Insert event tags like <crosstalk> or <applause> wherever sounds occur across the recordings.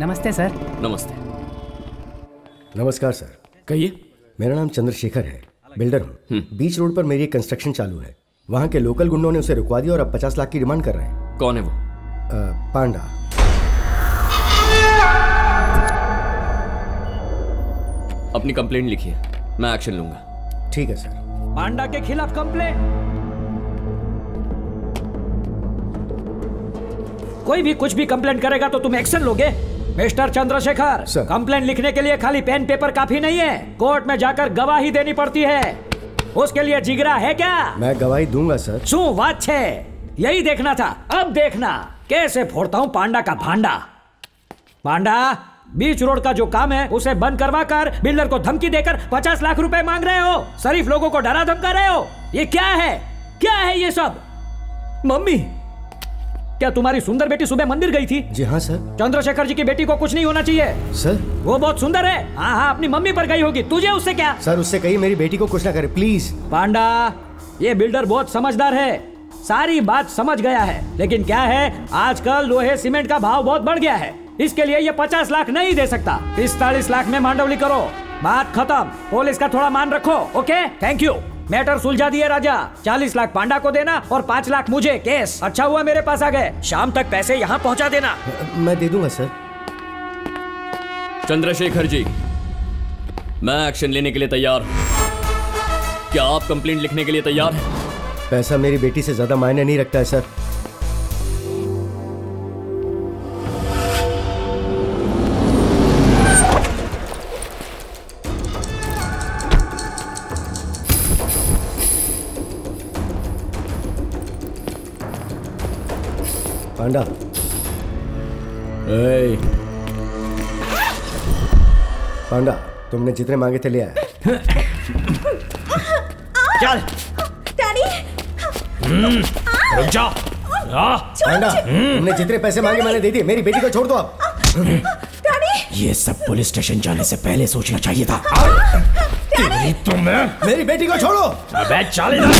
नमस्ते सर। नमस्ते। नमस्कार सर। कहिए। मेरा नाम चंद्रशेखर है। बिल्डर हूँ। बीच रोड पर मेरी एक कंस्ट्रक्शन चालू है। वहाँ के लोकल गुंडों ने उसे रुकवा दिया और अब पचास लाख की डिमांड कर रहे हैं। कौन है वो? अ, पांडा। अपनी कंप्लेंट लिखिए मैं एक्शन लूँगा। ठीक है सर। पांडा के खिलाफ कंप्लेंट कोई भी कुछ भी कंप्लेंट करेगा तो तुम एक्शन लोगे? मिस्टर चंद्रशेखर कंप्लेन लिखने के लिए खाली पेन पेपर काफ़ी नहीं है। कोर्ट में जाकर गवाही देनी पड़ती है। उसके लिए जिगरा है क्या? मैं गवाही दूँगा सर। तू बात है यही देखना था अब देखना। कैसे फोड़ता हूँ पांडा का भांडा? पांडा बीच रोड का जो काम है उसे बंद करवा कर बिल्डर को धमकी देकर पचास लाख रुपए मांग रहे हो। शरीफ लोगों को डरा धमका रहे हो। ये क्या है? क्या है ये सब? मम्मी क्या तुम्हारी सुंदर बेटी सुबह मंदिर गई थी? जी हाँ सर। चंद्रशेखर जी की बेटी को कुछ नहीं होना चाहिए। सर। वो बहुत सुंदर है। हाँ हाँ अपनी मम्मी पर गई होगी। तुझे उससे क्या? सर उससे कही मेरी बेटी को कुछ ना करे प्लीज़। पांडा ये बिल्डर बहुत समझदार है। सारी बात समझ गया है। लेकिन क्या है आजकल लोहे सीमेंट का भाव बहुत बढ़ गया है। इसके लिए ये पचास लाख नहीं दे सकता। पिस्तालीस लाख में मांडवली करो। बात खत्म। पुलिस का थोड़ा मान रखो ओके? थैंक यू मैटर सुलझा दिए राजा। चालीस लाख पांडा को देना और पाँच लाख मुझे केस। अच्छा हुआ मेरे पास आ गए। शाम तक पैसे यहाँ पहुँचा देना। मैं दे दूँगा सर। चंद्रशेखर जी मैं एक्शन लेने के लिए तैयार हूँ। क्या आप कंप्लेंट लिखने के लिए तैयार हैं? पैसा मेरी बेटी से ज़्यादा मायने नहीं रखता है सर। पांडा ए, पांडा तुमने जितने मांगे थे ले आया चल। डैडी रुक जा। पांडा तुमने जितने पैसे मांगे मैंने दे दिए मेरी बेटी को छोड़ दो आप डैडी ये सब पुलिस स्टेशन जाने से पहले सोचना चाहिए था। तुम्हें मेरी बेटी को छोड़ो। अबे चल इधर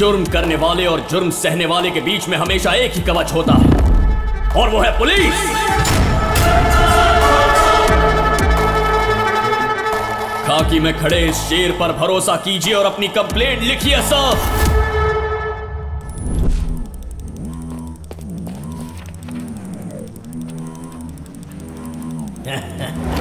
जुर्म करने वाले और जुर्म सहने वाले के बीच में हमेशा एक ही कवच होता है और वो है पुलिस खाकी में खड़े इस शेर पर भरोसा कीजिए और अपनी कंप्लेंट लिखिए sir Ha ha ha.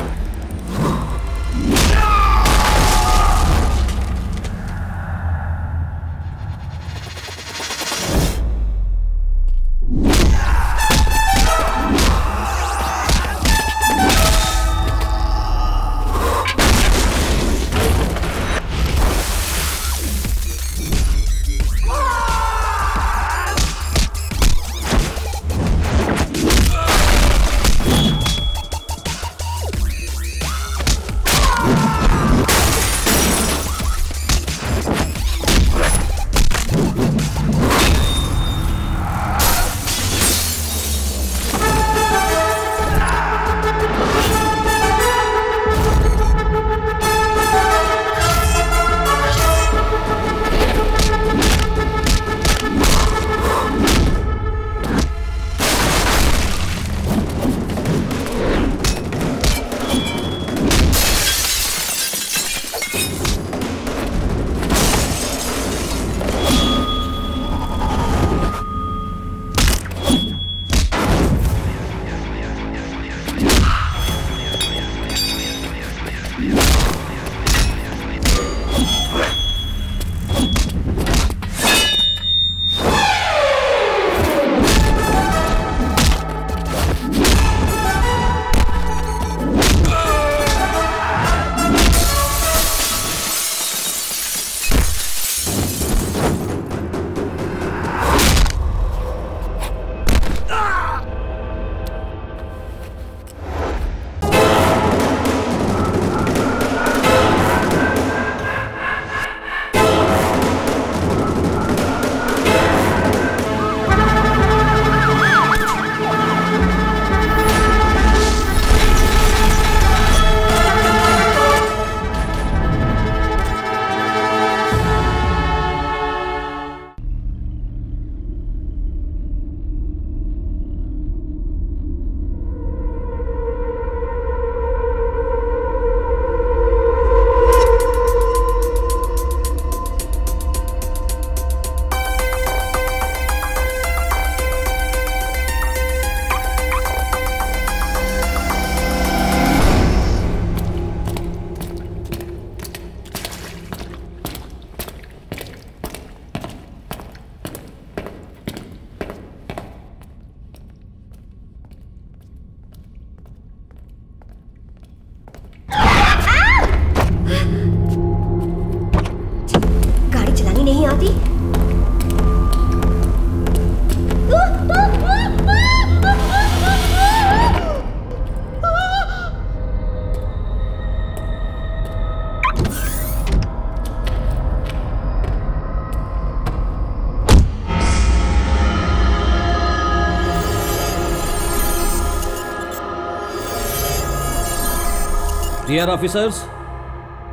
Dear officers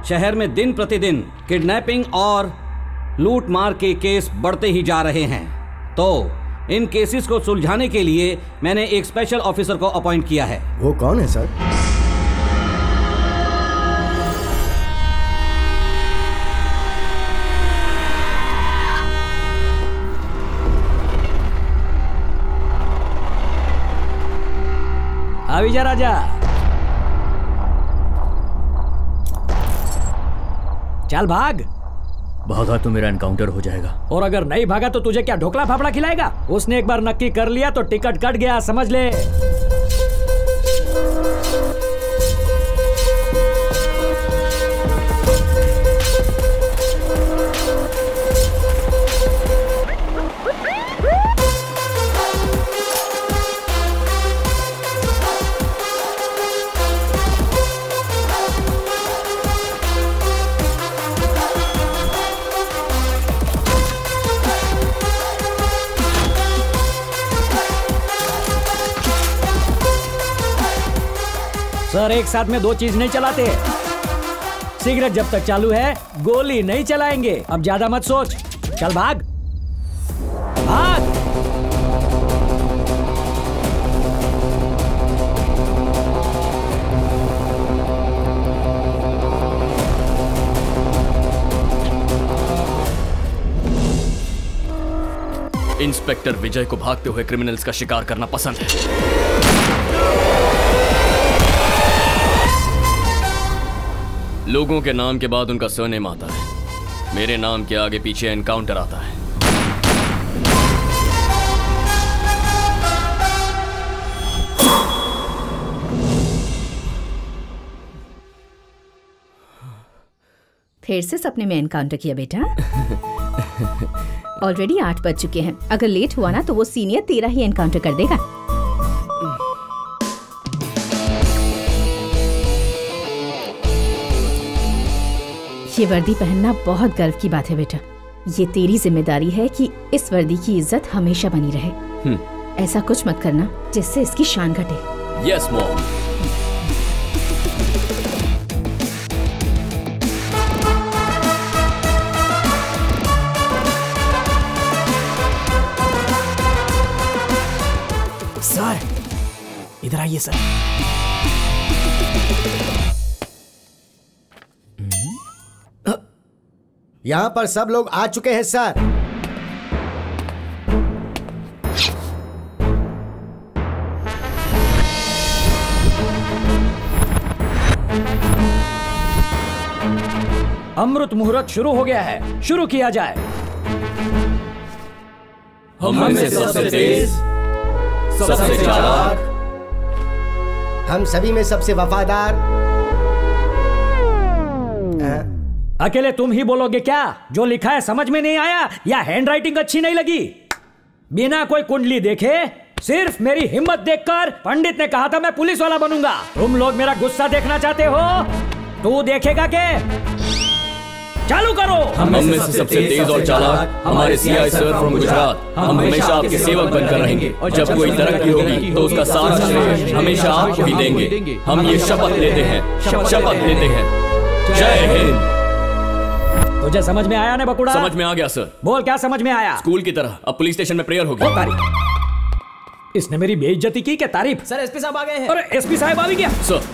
शहर में दिन प्रतिदिन किडनैपिंग और लूट मार के केस बढ़ते ही जा रहे हैं। तो इन केसेस को सुलझाने के लिए मैंने एक स्पेशल ऑफिसर को अपॉइंट किया है। वो कौन है सर अभी जा राजा। चल भाग। भागा तो मेरा एनकाउंटर हो जाएगा। और अगर नहीं भागा तो तुझे क्या ढोकला फाफड़ा खिलाएगा? उसने एक बार नक्की कर लिया तो टिकट कट गया समझ ले। सर एक साथ में दो चीज़ नहीं चलाते। सिगरेट जब तक चालू है, गोली नहीं चलाएँगे। अब ज़्यादा मत सोच। चल भाग। भाग। इंस्पेक्टर विजय को भागते हुए क्रिमिनल्स का शिकार करना पसंद है। लोगों के नाम के बाद उनका सरनेम आता है। मेरे नाम के आगे पीछे एनकाउंटर आता है। फिर से सपने में एनकाउंटर किया बेटा। <laughs> ऑलरेडी आठ बज चुके हैं। अगर लेट हुआ ना तो वो सीनियर तेरा ही एनकाउंटर कर देगा। ये वर्दी पहनना बहुत गर्व की बात है बेटा। ये तेरी ज़िम्मेदारी है कि इस वर्दी की इज़्ज़त हमेशा बनी रहे। ऐसा कुछ मत करना जिससे इसकी शान घटे। यस मॉम सर इधर आइए सर यहाँ पर सब लोग आ चुके हैं सर। अमृत मुहूर्त शुरू हो गया है। शुरू किया जाए। हम सबसे तेज सबसे चालाक। हम सभी में सबसे वफादार अकेले तुम ही बोलोगे क्या? जो लिखा है समझ में नहीं आया या हैंड राइटिंग अच्छी नहीं लगी? बिना कोई कुंडली देखे, सिर्फ़ मेरी हिम्मत देखकर पंडित ने कहा था मैं पुलिस वाला बनूँगा। तुम लोग मेरा गुस्सा देखना चाहते हो? तू देखेगा के? चालू करो! हम में से सबसे तेज और चालाक हमारे सीआई सर फ्रॉम गुजरात हम हमेशा आपके सेवक बनकर रहेंगे। और जब कोई तरक्की होगी तो उसका श्रेय हमेशा आपको ही देंगे। हम ये शपथ लेते हैं, शपथ लेते हैं। जय हिंद! तुझे समझ में आया ना बकुड़ा? समझ में आ गया सर। बोल क्या समझ में आया? स्कूल की तरह। अब पुलिस स्टेशन में प्रेयर होगी। तारीफ़ इसने मेरी बेइज्जती की क्या तारीफ़? सर एसपी साहब आ गए हैं। अरे एसपी साहब आ भी गया। Sir.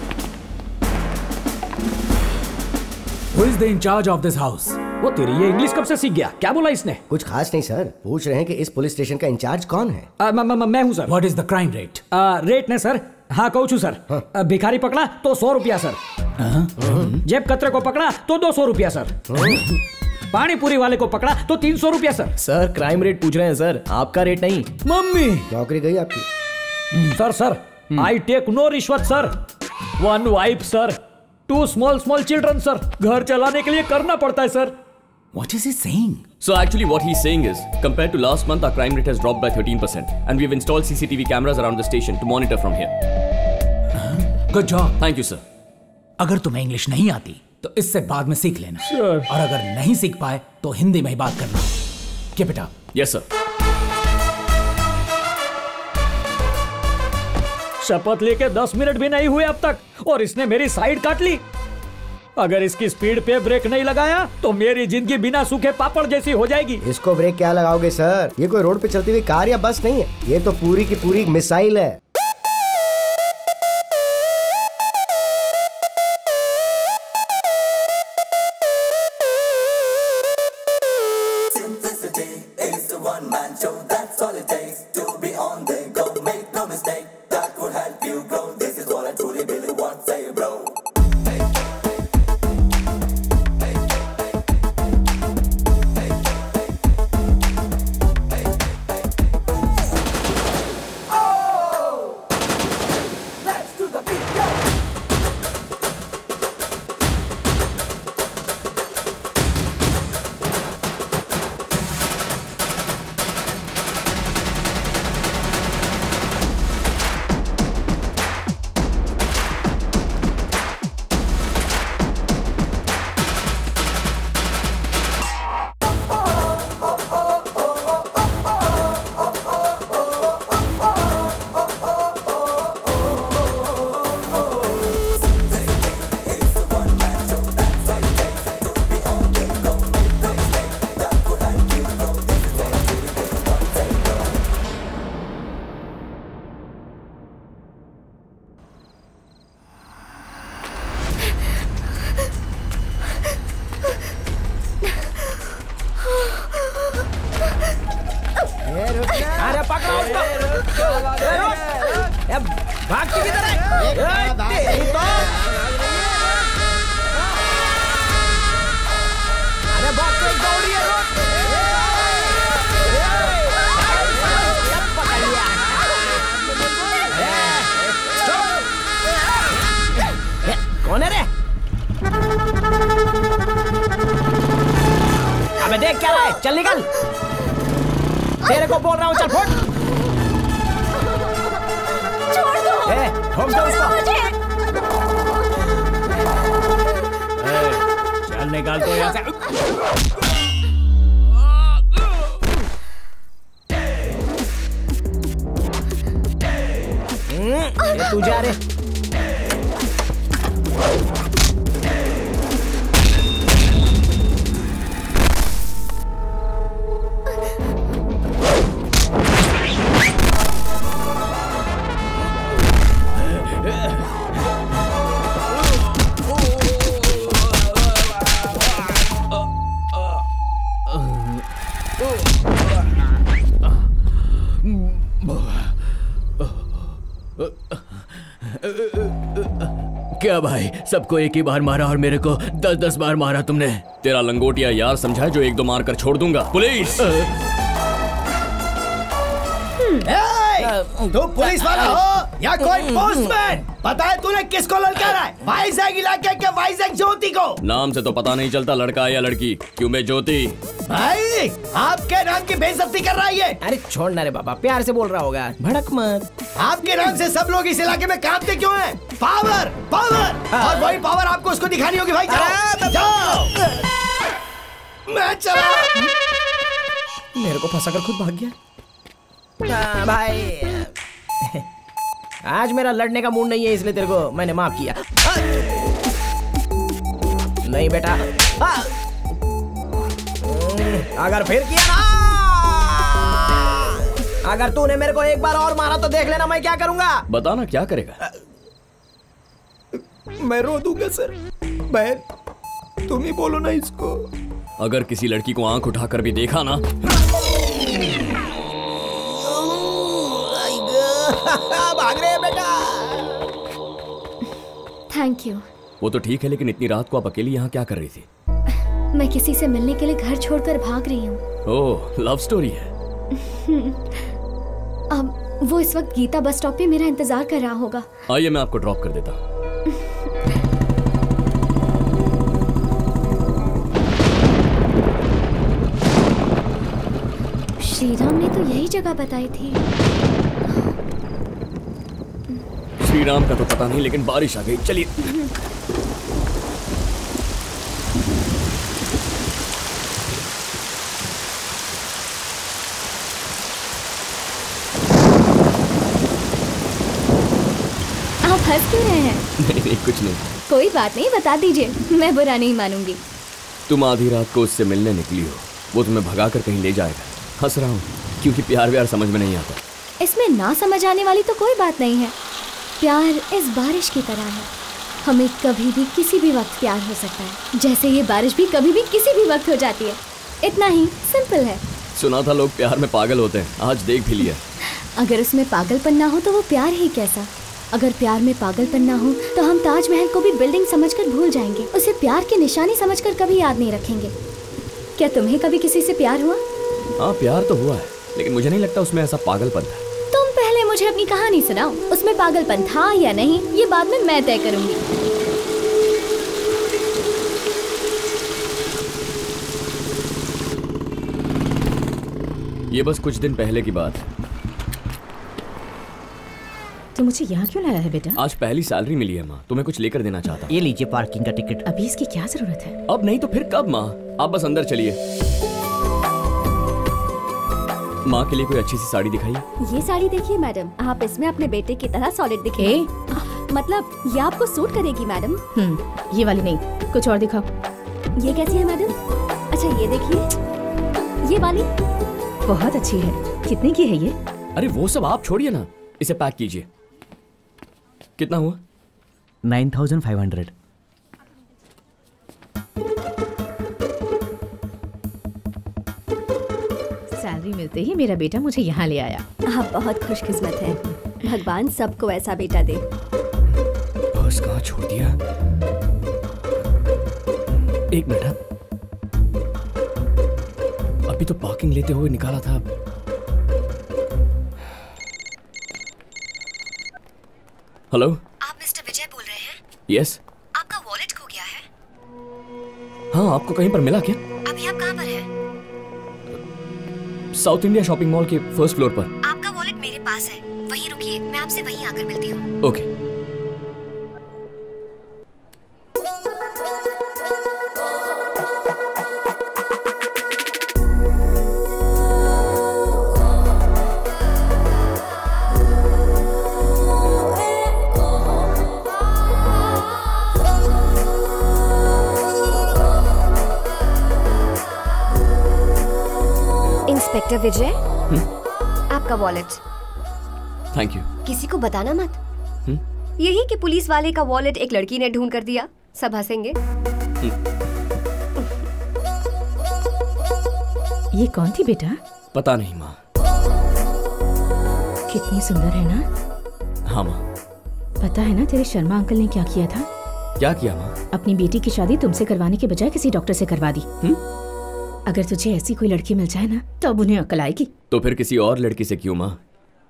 Who is the incharge of this house वो तेरी ये इंग्लिश कब से सीख गया? क्या बोला इसने? कुछ खास नहीं सर। पूछ रहे हैं कि इस पुलिस स्टेशन का इंचार्ज कौन है? आ, म- म- म- मैं हूँ sir. What is the crime rate rate ने सर। हाँ कहू छू सर। आ, भिखारी पकड़ा तो सौ रुपया सर। जेब कतरे को पकड़ा तो दो सौ रुपया सर। पानी पूरी वाले को पकड़ा तो तीन सौ रुपया सर। सर क्राइम रेट पूछ रहे हैं सर। आपका रेट नहीं। मम्मी! नौकरी गई आपकी। Sir sir. I take no रिश्वत sir. One wife sir. Two small small children sir. घर चलाने के लिए करना पड़ता है sir. What is he saying So actually what he's saying is, compared to last month, our crime rate has dropped by 13% and we've installed CCTV cameras around the station to monitor from here. Good job Thank you, sir. अगर तुम्हें English नहीं आती तो इससे बाद में सीख लेना और अगर नहीं सीख पाए तो हिंदी में ही बात करना के बेटा Yes, sir. शपथ लेके दस मिनट भी नहीं हुए अब तक और इसने मेरी साइड काट ली अगर इसकी स्पीड पे ब्रेक नहीं लगाया तो मेरी ज़िंदगी बिना सूखे पापड़ जैसी हो जाएगी। इसको ब्रेक क्या लगाओगे, सर? ये कोई रोड पे चलती हुई कार या बस नहीं है? ये तो पूरी की पूरी मिसाइल है। भाई सबको एक ही बार मारा और मेरे को दस दस बार मारा तुमने। तेरा लंगोटिया यार समझा जो एक दो मार कर छोड़ दूँगा। पुलिस! तू पुलिस वाला हो या कोई पोस्टमैन? पता है तूने किसको ललकारा है? वाइजैग इलाके के वाइजैग ज्योति को। नाम से तो पता नहीं चलता लड़का है या लड़की। क्यों मैं ज्योति? भाई आपके नाम की बेइज्जती कर रहा है ये। अरे छोड़ ना रे बाबा प्यार से बोल रहा होगा भड़क मत। आपके नाम से सब लोग इस इलाके में कांपते क्यों हैं? पावर पावर और वही पावर आपको उसको दिखानी होगी भाई जाओ जाओ। मैं चला मेरे को फंसा कर खुद भाग गया। हाँ, भाई। आज मेरा लड़ने का मूड नहीं है इसलिए तेरे को मैंने माफ़ किया। हाँ। नहीं बेटा। हाँ। अगर फिर किया ना अगर तूने मेरे को एक बार और मारा तो देख लेना मैं क्या करूँगा। बताना क्या करेगा? मैं रो दूँगा सर। बहन तुम ही बोलो ना इसको। अगर किसी लड़की को आँख उठाकर भी देखा ना। भाग रहे बेटा थैंक यू वो तो ठीक है लेकिन इतनी रात को आप अकेली यहाँ क्या कर रही थी? मैं किसी से मिलने के लिए घर छोड़कर भाग रही हूँ। ओह लव स्टोरी है। <laughs> अब वो इस वक्त गीता बस स्टॉप पे मेरा इंतज़ार कर रहा होगा। आइए मैं आपको ड्रॉप कर देता हूँ। श्रीराम ने तो यही जगह बताई थी। श्री राम का तो पता नहीं, लेकिन बारिश आ गई। चलिए। कुछ नहीं। कोई बात नहीं बता दीजिए। मैं बुरा नहीं मानूँगी। तुम आधी रात को उससे मिलने निकली हो। वो तुम्हें भगा कर कहीं ले जाएगा। हंस रहा हूँ क्योंकि प्यार व्यार समझ में नहीं आता। इसमें ना समझ आने वाली तो कोई बात नहीं है। प्यार इस बारिश की तरह है। हमें कभी भी किसी भी वक्त प्यार हो सकता है। जैसे ये बारिश भी कभी भी किसी भी वक्त हो जाती है। इतना ही सिंपल है। सुना था लोग प्यार में पागल होते हैं। आज देख भी लिया। अगर उसमें पागलपन ना हो तो वो प्यार ही कैसा? अगर प्यार में पागलपन ना हो तो हम ताजमहल को भी बिल्डिंग समझकर भूल जाएँगे। उसे प्यार की निशानी समझकर कभी याद नहीं रखेंगे। क्या तुम्हें कभी किसी से प्यार हुआ? हाँ प्यार तो हुआ है लेकिन मुझे नहीं लगता उसमें ऐसा पागलपन था। तुम पहले मुझे अपनी कहानी सुनाओ। उसमें पागलपन था या नहीं ये बाद में मैं तय करूँगी। ये बस कुछ दिन पहले की बात है। तो मुझे यहाँ क्यों लाया है बेटा? आज पहली सैलरी मिली है माँ तुम्हें कुछ लेकर देना चाहता। हूँ ये लीजिए पार्किंग का टिकट अभी इसकी क्या ज़रूरत है? अब नहीं तो फिर कब माँ? आप बस अंदर चलिए। माँ के लिए कोई अच्छी सी साड़ी दिखाई ये साड़ी देखिए मैडम आप इसमें अपने बेटे की तरह सॉलिड दिखे मतलब ये आपको सूट करेगी मैडम। हम्म ये वाली नहीं कुछ और दिखाओ। ये कैसी है मैडम? अच्छा ये देखिए। ये वाली। बहुत अच्छी है। कितने की है ये? अरे वो सब आप छोड़िए ना इसे पैक कीजिए। कितना हुआ? Nine thousand five hundred. Salary मिलते ही मेरा बेटा मुझे यहाँ ले आया। आप बहुत खुशकिस्मत हैं। भगवान सबको ऐसा बेटा दे। बस कहाँ छोड़ दिया? एक मिनट हाँ। अभी तो पार्किंग लेते हुए निकाला था। हेलो आप मिस्टर विजय बोल रहे हैं? Yes yes? आपका वॉलेट खो गया है। हाँ आपको कहीं पर मिला क्या? अभी आप कहाँ पर हैं? साउथ इंडिया शॉपिंग मॉल के फ़र्स्ट फ्लोर पर। आपका वॉलेट मेरे पास है। वहीं रुकिए मैं आपसे वहीं आकर मिलती हूँ। Okay inspector Vijay? आपका वॉलेट थैंक यू किसी को बताना मत। हम्म? यही कि पुलिस वाले का वॉलेट एक लड़की ने ढूंढ कर दिया। सब हंसेंगे। ये कौन थी बेटा? पता नहीं माँ। कितनी सुंदर है ना? हाँ माँ। पता है ना तेरे शर्मा अंकल ने क्या किया था? क्या किया माँ? अपनी बेटी की शादी तुमसे करवाने के बजाय किसी डॉक्टर से करवा दी। हम्म? अगर तुझे ऐसी कोई लड़की मिल जाए ना तब उन्हें अकल आएगी। तो फिर किसी और लड़की से क्यों माँ?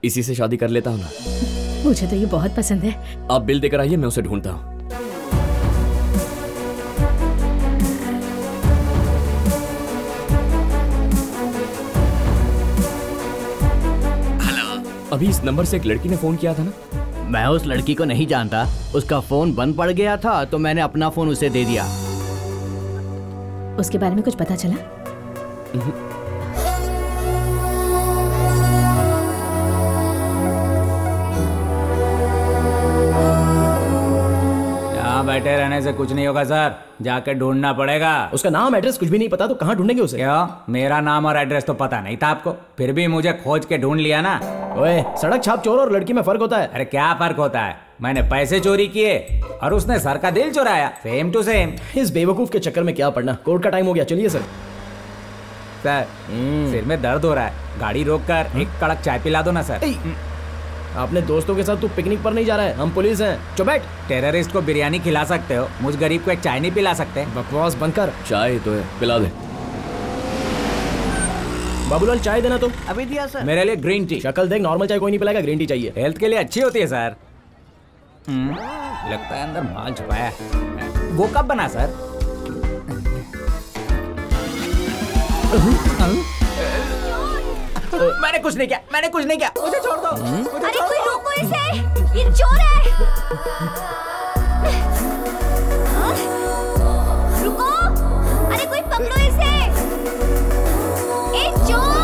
इसी से शादी कर लेता हूँ ना। मुझे तो ये बहुत पसंद है। आप बिल देकर आइए मैं उसे ढूंढता हूँ। अभी इस नंबर से एक लड़की ने फ़ोन किया था ना? मैं उस लड़की को नहीं जानता। उसका फ़ोन बंद पड़ गया था तो मैंने अपना फ़ोन उसे दे दिया। उसके बारे में कुछ पता चला? यहाँ बैठे रहने से कुछ नहीं होगा सर। जाके ढूंढना पड़ेगा। उसका नाम एड्रेस कुछ भी नहीं पता तो कहाँ ढूंढेंगे उसे? क्यों? मेरा नाम और एड्रेस तो पता नहीं था आपको। फिर भी मुझे खोज के ढूंढ लिया ना। ओए सड़क छाप चोर और लड़की में फ़र्क होता है। अरे क्या फ़र्क होता है? मैंने पैसे चोरी किए और उसने सर का दिल चुराया। सेम टू सेम इस बेवकूफ़ के चक्कर में क्या पड़ना कोर्ट का टाइम हो गया। चलिए सर। सर सिर में दर्द हो रहा है। गाड़ी रोक कर एक कड़क चाय पिला दो ना सर। अपने दोस्तों के साथ तू पिकनिक पर नहीं जा रहा है। हम पुलिस हैं। चुप बैठ। टेररिस्ट को बिरयानी खिला सकते हो। मुझ गरीब को एक चाय नहीं पिला सकते। बकवास बंद कर। चाय तो है। पिला दे। बाबूलाल चाय देना तो। अभी दिया सर। मेरे लिए ग्रीन टी। शक्ल देख नॉर्मल चाय कोई नहीं पिलाएगा ग्रीन टी चाहिए। हेल्थ के लिए अच्छी होती है सर। हम्म, लगता है अंदर माल छुपाया वो कब बना सर? मैंने कुछ नहीं किया मैंने कुछ नहीं किया। मुझे छोड़ दो। मुझे अरे कोई। रोको इसे। ये चोर है। हाँ? रुको। अरे कोई पकड़ो इसे। ए चोर।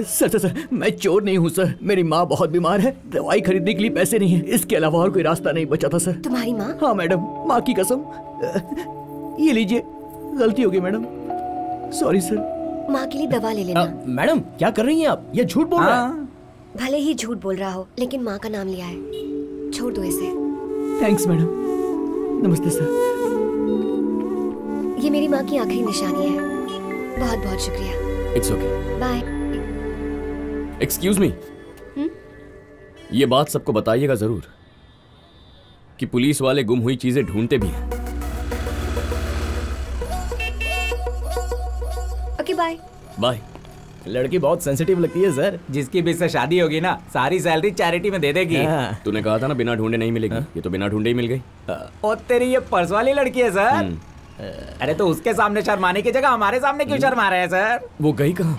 सर सर सर मैं चोर नहीं हूँ सर। मेरी माँ बहुत बीमार है। दवाई खरीदने के लिए पैसे नहीं है। इसके अलावा और कोई रास्ता नहीं बचा था सर। तुम्हारी माँ? हाँ मैडम माँ की कसम। ये लीजिए। गलती होगी मैडम। Sorry sir. माँ के लिए दवा ले लेना। मैडम क्या कर रही हैं आप? ये झूठ बोल रहा है। भले ही झूठ बोल रहा हो लेकिन माँ का नाम लिया है। छोड़ दो इसे। Thanks madam. नमस्ते सर। ये मेरी माँ की आखिरी निशानी है। बहुत बहुत शुक्रिया। It's okay bye. Excuse me ये बात सबको बताइएगा ज़रूर कि पुलिस वाले गुम हुई चीज़ें ढूंढते भी हैं। ओके बाय बाय लड़की बहुत सेंसिटिव लगती है सर जिसकी भी से शादी होगी ना सारी सैलरी चैरिटी में दे देगी। तूने कहा था ना बिना ढूंढे नहीं मिलेगी। ये तो बिना ढूंढे ही मिल गई। और तेरी ये पर्स वाली लड़की है सर अरे तो उसके सामने शर्माने की जगह हमारे सामने क्यों शर्मा रहे हैं सर वो गई कहाँ?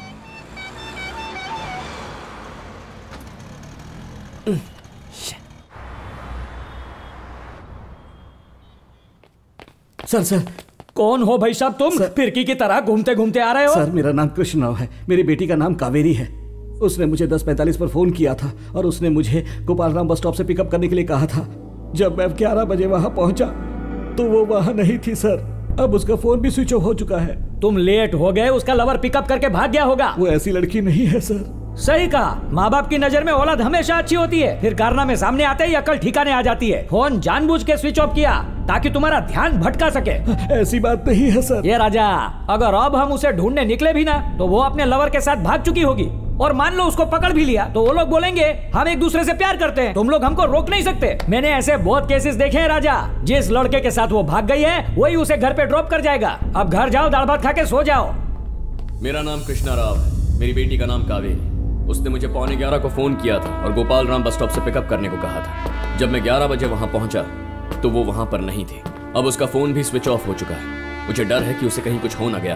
Sir sir. कौन हो भाई साहब तुम? फिरकी की तरह घूमते घूमते आ रहे हो। सर मेरा नाम कृष्ण राव है। मेरी बेटी का नाम कावेरी है। उसने मुझे दस पैंतालीस पर फ़ोन किया था और उसने मुझे गोपाल राम बस स्टॉप से पिकअप करने के लिए कहा था। जब मैं ग्यारह बजे वहाँ पहुँचा तो वो वहाँ नहीं थी सर। अब उसका फ़ोन भी स्विच ऑफ़ हो चुका है। तुम लेट हो गए उसका लवर पिकअप करके भाग गया होगा। वो ऐसी लड़की नहीं है सर। सही कहा। माँ बाप की नज़र में औलाद हमेशा अच्छी होती है। फिर कारनामे सामने आते ही अकल ठिकाने आ जाती है। फ़ोन जानबूझ के स्विच ऑफ़ किया ताकि तुम्हारा ध्यान भटका सके। ऐसी बात नहीं है सर। ये राजा अगर अब हम उसे ढूँढने निकले भी ना तो वो अपने लवर के साथ भाग चुकी होगी। और मान लो उसको पकड़ भी लिया तो वो लोग बोलेंगे हम एक दूसरे से प्यार करते हैं। तुम लोग हमको रोक नहीं सकते। मैंने ऐसे बहुत केसेस देखे हैं राजा। जिस लड़के के साथ वो भाग गई है वही उसे घर पे ड्रॉप कर जाएगा। अब घर जाओ दाल भात खा के सो जाओ। मेरा नाम कृष्णा राव मेरी बेटी का नाम कावेरी। उसने मुझे पौने ग्यारह को फ़ोन किया था और गोपाल राम बस स्टॉप से पिकअप करने को कहा था। जब मैं ग्यारह बजे वहाँ पहुँचा तो वो वहाँ पर नहीं थी। अब उसका फ़ोन भी स्विच ऑफ़ हो चुका है। मुझे डर है कि उसे कहीं कुछ हो ना गया।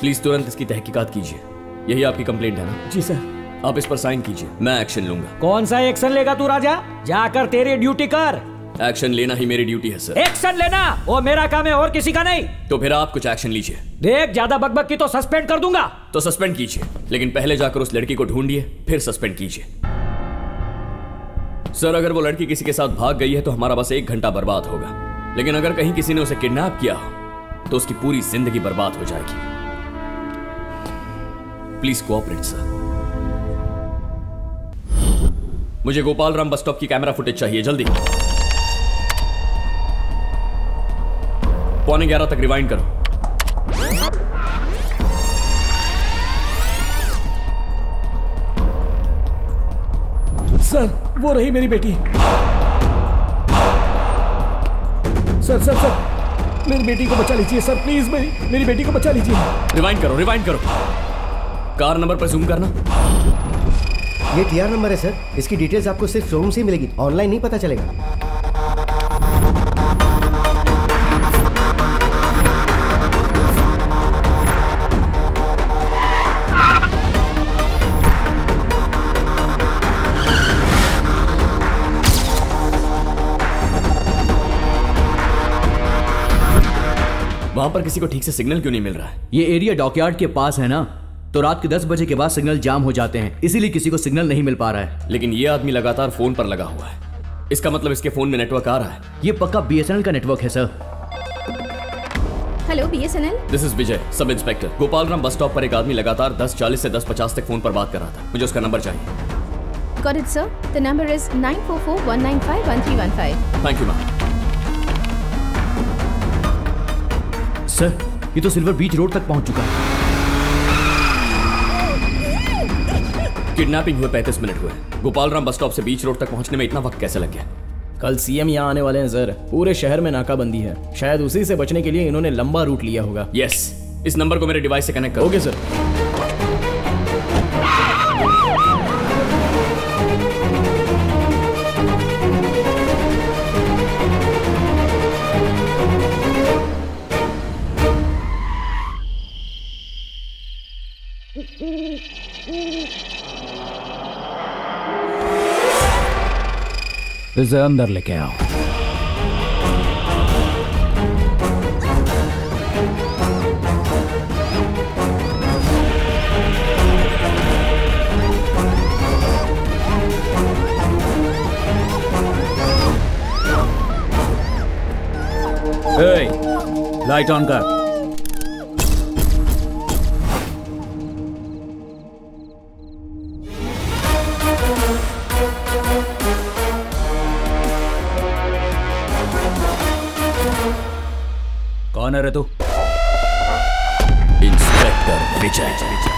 प्लीज़ तुरंत इसकी तहकीकात कीजिए। यही आपकी कंप्लेंट है ना? जी सर आप इस पर साइन कीजिए। मैं एक्शन लूँगा। कौन सा एक्शन लेगा तू राजा? जाकर तेरी ड्यूटी कर। एक्शन लेना ही मेरी ड्यूटी है सर एक्शन लेना! वो मेरा काम है और किसी का नहीं। तो फिर आप कुछ एक्शन लीजिए। देख ज़्यादा बकबक की तो सस्पेंड कर दूँगा। तो सस्पेंड कीजिए। लेकिन पहले जाकर उस लड़की को ढूंढिए फिर सस्पेंड कीजिए। सर अगर वो लड़की किसी के साथ भाग गई है तो हमारा बस एक घंटा बर्बाद होगा। लेकिन अगर कहीं किसी ने उसे किडनैप किया हो तो उसकी पूरी ज़िंदगी बर्बाद हो जाएगी। प्लीज़ कोऑपरेट सर मुझे गोपाल राम बस स्टॉप की कैमरा फुटेज चाहिए जल्दी। पौने ग्यारह तक रिवाइंड करो। सर वो रही मेरी बेटी। सर सर सर मेरी बेटी को बचा लीजिए सर प्लीज़ मेरी मेरी बेटी को बचा लीजिए। रिवाइंड करो रिवाइंड करो। कार नंबर पर जूम करना। ये टीआर नंबर है सर। इसकी डिटेल्स आपको सिर्फ़ शोरूम से ही मिलेगी ऑनलाइन नहीं पता चलेगा। वहाँ पर किसी को ठीक से सिग्नल क्यों नहीं मिल रहा? है ये एरिया डॉकयार्ड के पास है ना? तो रात के 10 बजे के बाद सिग्नल जाम हो जाते हैं इसीलिए किसी को सिग्नल नहीं मिल पा रहा है। लेकिन ये आदमी लगातार फ़ोन पर लगा हुआ है। इसका मतलब इसके फ़ोन में नेटवर्क आ रहा है। ये पक्का बीएसएनएल का नेटवर्क है sir. Hello BSNL this is Vijay sub inspector Gopal Ram bus stop पर एक आदमी लगातार 10:40 से 10:50 तक फ़ोन पर बात कर रहा था। मुझे उसका नंबर चाहिए। Got it sir the number is 9441951315 thank you ma'am sir ये तो सिल्वर बीच रोड तक पहुँच चुका है। किडनैपिंग हुए 35 मिनट हुए। गोपाल राम बस स्टॉप से बीच रोड तक पहुँचने में इतना वक्त कैसे लग गया? कल सीएम यहाँ आने वाले हैं सर पूरे शहर में नाकाबंदी है। शायद उसी से बचने के लिए इन्होंने लंबा रूट लिया होगा। यस इस नंबर को मेरे डिवाइस से कनेक्ट करोगे ओके सर इसे अंदर लेके आओ लाइट ऑन कर। कौन रहे तो। इंस्पेक्टर इंस्पेक्टर विजय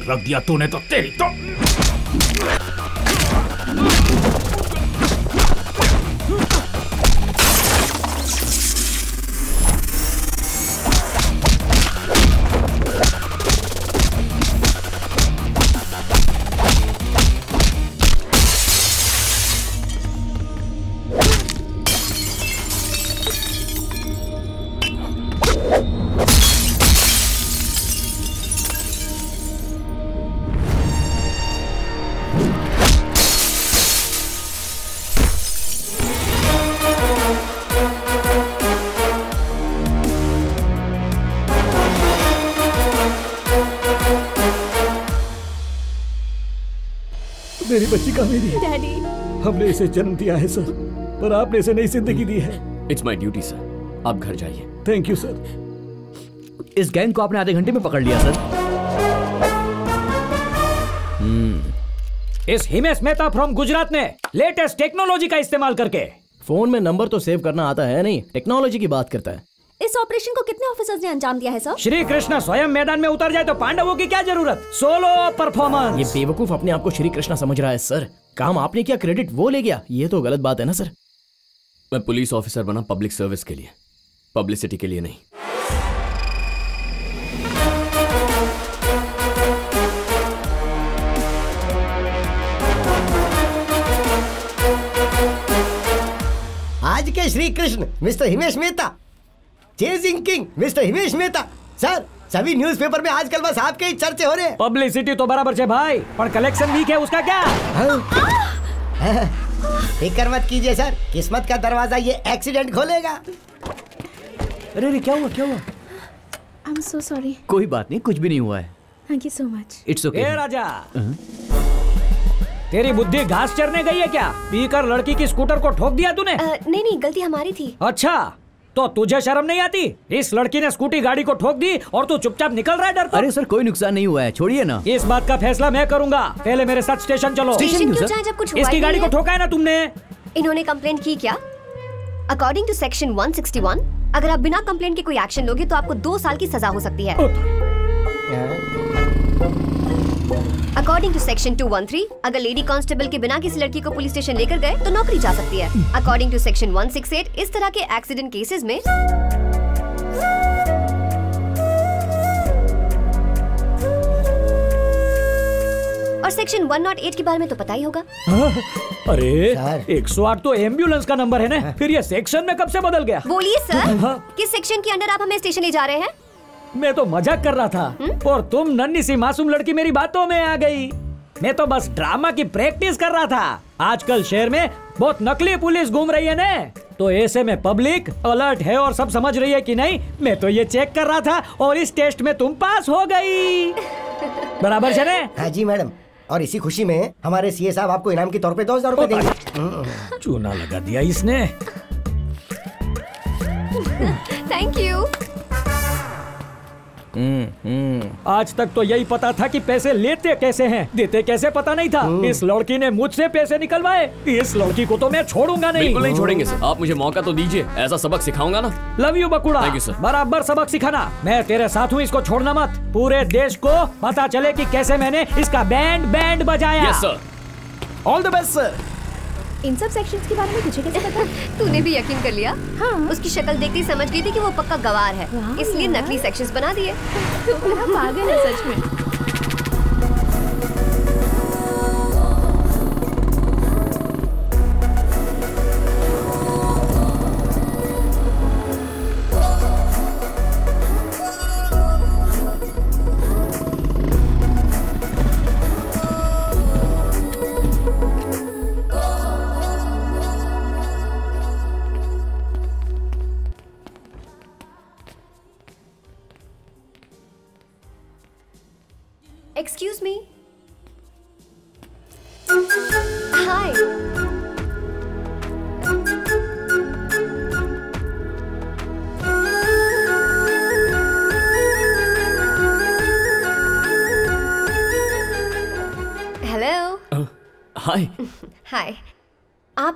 खराब करके रख दिया बच्ची का मेरी। डैडी। हमने इसे जन्म दिया है सर पर आपने इसे नई ज़िंदगी दी है। इट्स माई ड्यूटी सर आप घर जाइए। थैंक यू सर इस गैंग को आपने आधे घंटे में पकड़ लिया सर इस हिमेश मेहता फ्रॉम गुजरात ने लेटेस्ट टेक्नोलॉजी का इस्तेमाल करके। फ़ोन में नंबर तो सेव करना आता है नहीं? टेक्नोलॉजी की बात करता है। कितने ऑफिसर्स ने अंजाम दिया है सर? श्री कृष्ण स्वयं मैदान में उतर जाए तो पांडवों की क्या ज़रूरत? सोलो परफॉर्मेंस ये बेवकूफ़ अपने आप को श्री कृष्ण समझ रहा है सर। काम आपने क्या क्रेडिट वो ले गया। ये तो गलत बात है ना सर? मैं पुलिस ऑफिसर बना पब्लिक सर्विस के लिए। पब्लिसिटी के लिए नहीं। आज के Shri Krishna mister Himesh Mehta. Chasing king mister Himesh Mehta. Sir सभी न्यूज़पेपर में आजकल बस आपके ही चर्चे हो रहे हैं। पब्लिसिटी तो बराबर है भाई पर कलेक्शन वीक है उसका क्या? <laughs> फ़िक्र मत कीजिए सर किस्मत का दरवाज़ा ये एक्सीडेंट खोलेगा। अरे अरे क्या हुआ क्या हुआ? आई एम सो सॉरी कोई बात नहीं कुछ भी नहीं हुआ है। Thank you so much it's okay ए राजा। तेरी बुद्धि घास चरने गई है क्या? पीकर लड़की की स्कूटर को ठोक दिया तूने? Uh, नहीं नहीं गलती हमारी थी। अच्छा। तो तुझे शर्म नहीं आती? इस लड़की ने स्कूटी गाड़ी को ठोक दी और तू चुपचाप निकल रहा है डर अरे सर कोई नुकसान नहीं हुआ है छोड़िए ना। इस बात का फैसला मैं करूँगा। पहले मेरे साथ स्टेशन चलो। स्टेशन क्यों जाएँ जब कुछ इसकी गाड़ी को ठोका है ना तुमने? इन्होंने कंप्लेंट की क्या? अकॉर्डिंग टू सेक्शन 161 अगर आप बिना कंप्लेंट के कोई एक्शन लोगे तो आपको दो साल की सजा हो सकती है। अकॉर्डिंग टू सेक्शन 213 अगर लेडी कांस्टेबल के बिना किसी लड़की को पुलिस स्टेशन लेकर गए तो नौकरी जा सकती है। अकॉर्डिंग टू सेक्शन 168 इस तरह के एक्सीडेंट केसेस में और सेक्शन 108 के बारे में तो पता ही होगा। <laughs> अरे 108 तो एंबुलेंस का नंबर है ना? फिर ये सेक्शन में कब से बदल गया? बोलिए सर हाँ। किस सेक्शन के अंडर आप हमें स्टेशन ले जा रहे हैं? मैं तो मज़ाक कर रहा था। हुँ? और तुम नन्ही सी मासूम लड़की मेरी बातों में आ गई। मैं तो बस ड्रामा की प्रैक्टिस कर रहा था। आजकल शहर में बहुत नकली पुलिस घूम रही है ने। तो ऐसे में पब्लिक अलर्ट है और सब समझ रही है कि नहीं मैं तो ये चेक कर रहा था और इस टेस्ट में तुम पास हो गई। <laughs> बराबर है हाँ जी मैडम। और इसी खुशी में हमारे सीए साहब आपको इनाम के तौर पे दो हज़ार रूपए देंगे। चूना लगा दिया इसने। <laughs> थैंक यू आज तक तो यही पता था कि पैसे लेते कैसे हैं। देते कैसे पता नहीं था। इस लड़की ने मुझसे पैसे निकलवाए। इस लड़की को तो मैं छोड़ूँगा नहीं। बिल्कुल नहीं छोड़ेंगे सर। आप मुझे मौका तो दीजिए। ऐसा सबक सिखाऊँगा ना। लव यू बकुड़ा। बराबर सबक सिखाना। मैं तेरे साथ हूँ इसको छोड़ना मत। पूरे देश को पता चले की कैसे मैंने इसका बैंड बैंड बजाया ऑल द बेस्ट सर इन सब सेक्शंस के बारे में तुझे कैसे पता? <laughs> तूने भी यकीन कर लिया? हाँ। उसकी शक्ल देखते ही समझ गई थी कि वो पक्का गवार है। इसलिए नकली सेक्शंस बना दिए। <laughs> तो पागल है सच में।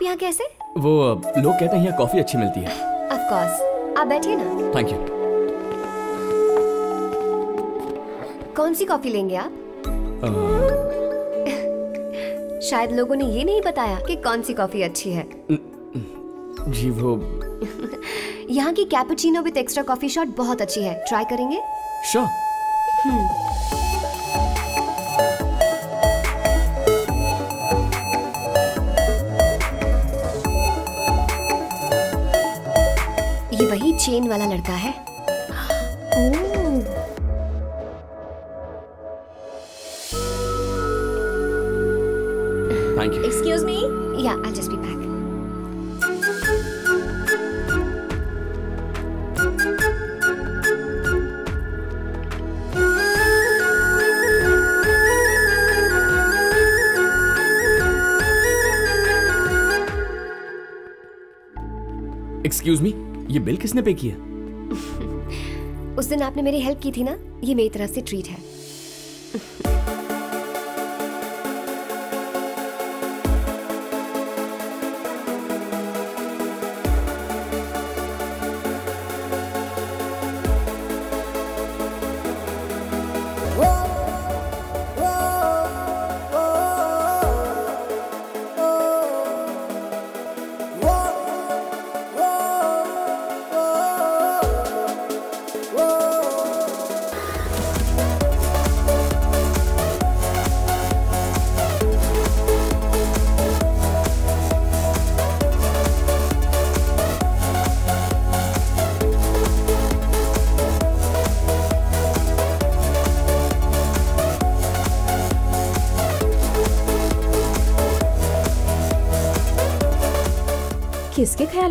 आप यहाँ कैसे? वो लोग कहते हैं यहाँ कॉफ़ी अच्छी मिलती है। ऑफ़ कोर्स आप बैठिए ना। थैंक यू कौन सी कॉफ़ी लेंगे आप? शायद लोगों ने ये नहीं बताया कि कौन सी कॉफ़ी अच्छी है। जी वो <laughs> यहाँ की cappuccino with extra coffee shot बहुत अच्छी है। ट्राई करेंगे? श्योर ये वही चेन वाला लड़का है। Thank you excuse me yeah I just be back excuse me ये बिल किसने पे किया? <laughs> उस दिन आपने मेरी हेल्प की थी ना? ये मेरी तरफ़ से ट्रीट है।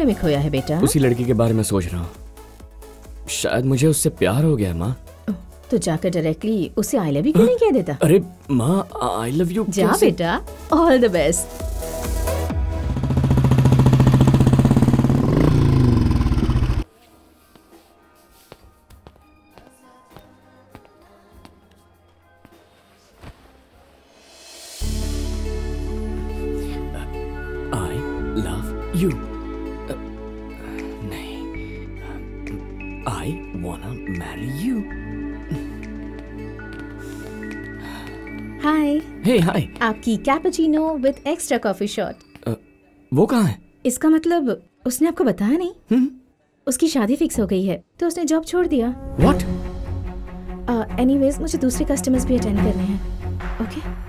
में खोया है बेटा? उसी लड़की के बारे में सोच रहा हूँ। शायद मुझे उससे प्यार हो गया माँ। तो जाकर डायरेक्टली उसे आई लव यू क्यों नहीं कह देता? अरे माँ आई लव यू जा बेटा all the best hi cappuccino with extra coffee shot वो कहाँ है? इसका मतलब उसने आपको बताया नहीं? हुँ? उसकी शादी फिक्स हो गई है तो उसने जॉब छोड़ दिया। व्हाट एनीवेज मुझे दूसरे कस्टमर्स भी अटेंड करने हैं ओके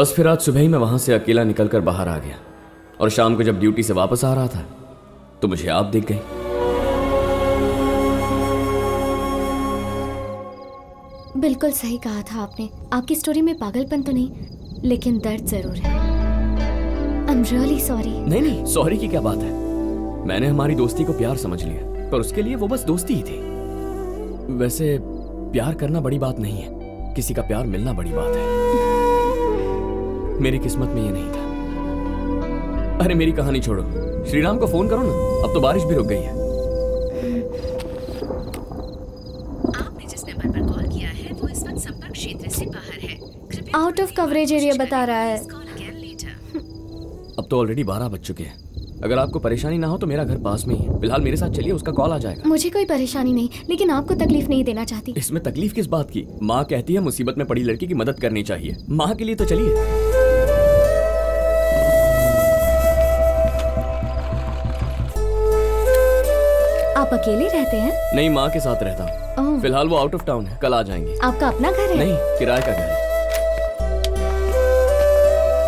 बस फिर आज सुबह ही मैं वहाँ से अकेला निकलकर बाहर आ गया और शाम को जब ड्यूटी से वापस आ रहा था तो मुझे आप दिख गई बिल्कुल सही कहा था आपने। आपकी स्टोरी में पागलपन तो नहीं लेकिन दर्द ज़रूर है। आई एम रियली सॉरी नहीं नहीं सॉरी की क्या बात है? मैंने हमारी दोस्ती को प्यार समझ लिया पर उसके लिए वो बस दोस्ती ही थी। वैसे प्यार करना बड़ी बात नहीं है। किसी का प्यार मिलना बड़ी बात है। मेरी किस्मत में ये नहीं था। अरे मेरी कहानी छोड़ो। श्रीराम को फ़ोन करो ना अब तो बारिश भी रुक गई है। आपने जिस नंबर पर कॉल किया है वो इस वक्त संपर्क क्षेत्र से बाहर है। आउट ऑफ़ कवरेज एरिया बता रहा है। अब तो ऑलरेडी बारह बज चुके हैं। अगर आपको परेशानी ना हो तो मेरा घर पास में ही है। फ़िलहाल मेरे साथ चलिए उसका कॉल आ जाएगा। मुझे कोई परेशानी नहीं लेकिन आपको तकलीफ़ नहीं देना चाहती। इसमें तकलीफ़ किस बात की? माँ कहती है मुसीबत में पड़ी लड़की की मदद करनी चाहिए। माँ के लिए तो चलिए। आप अकेले रहते हैं? नहीं माँ के साथ रहता हूँ। फ़िलहाल वो आउट ऑफ़ टाउन है कल आ जाएँगे। आपका अपना घर है? नहीं किराए का घर है।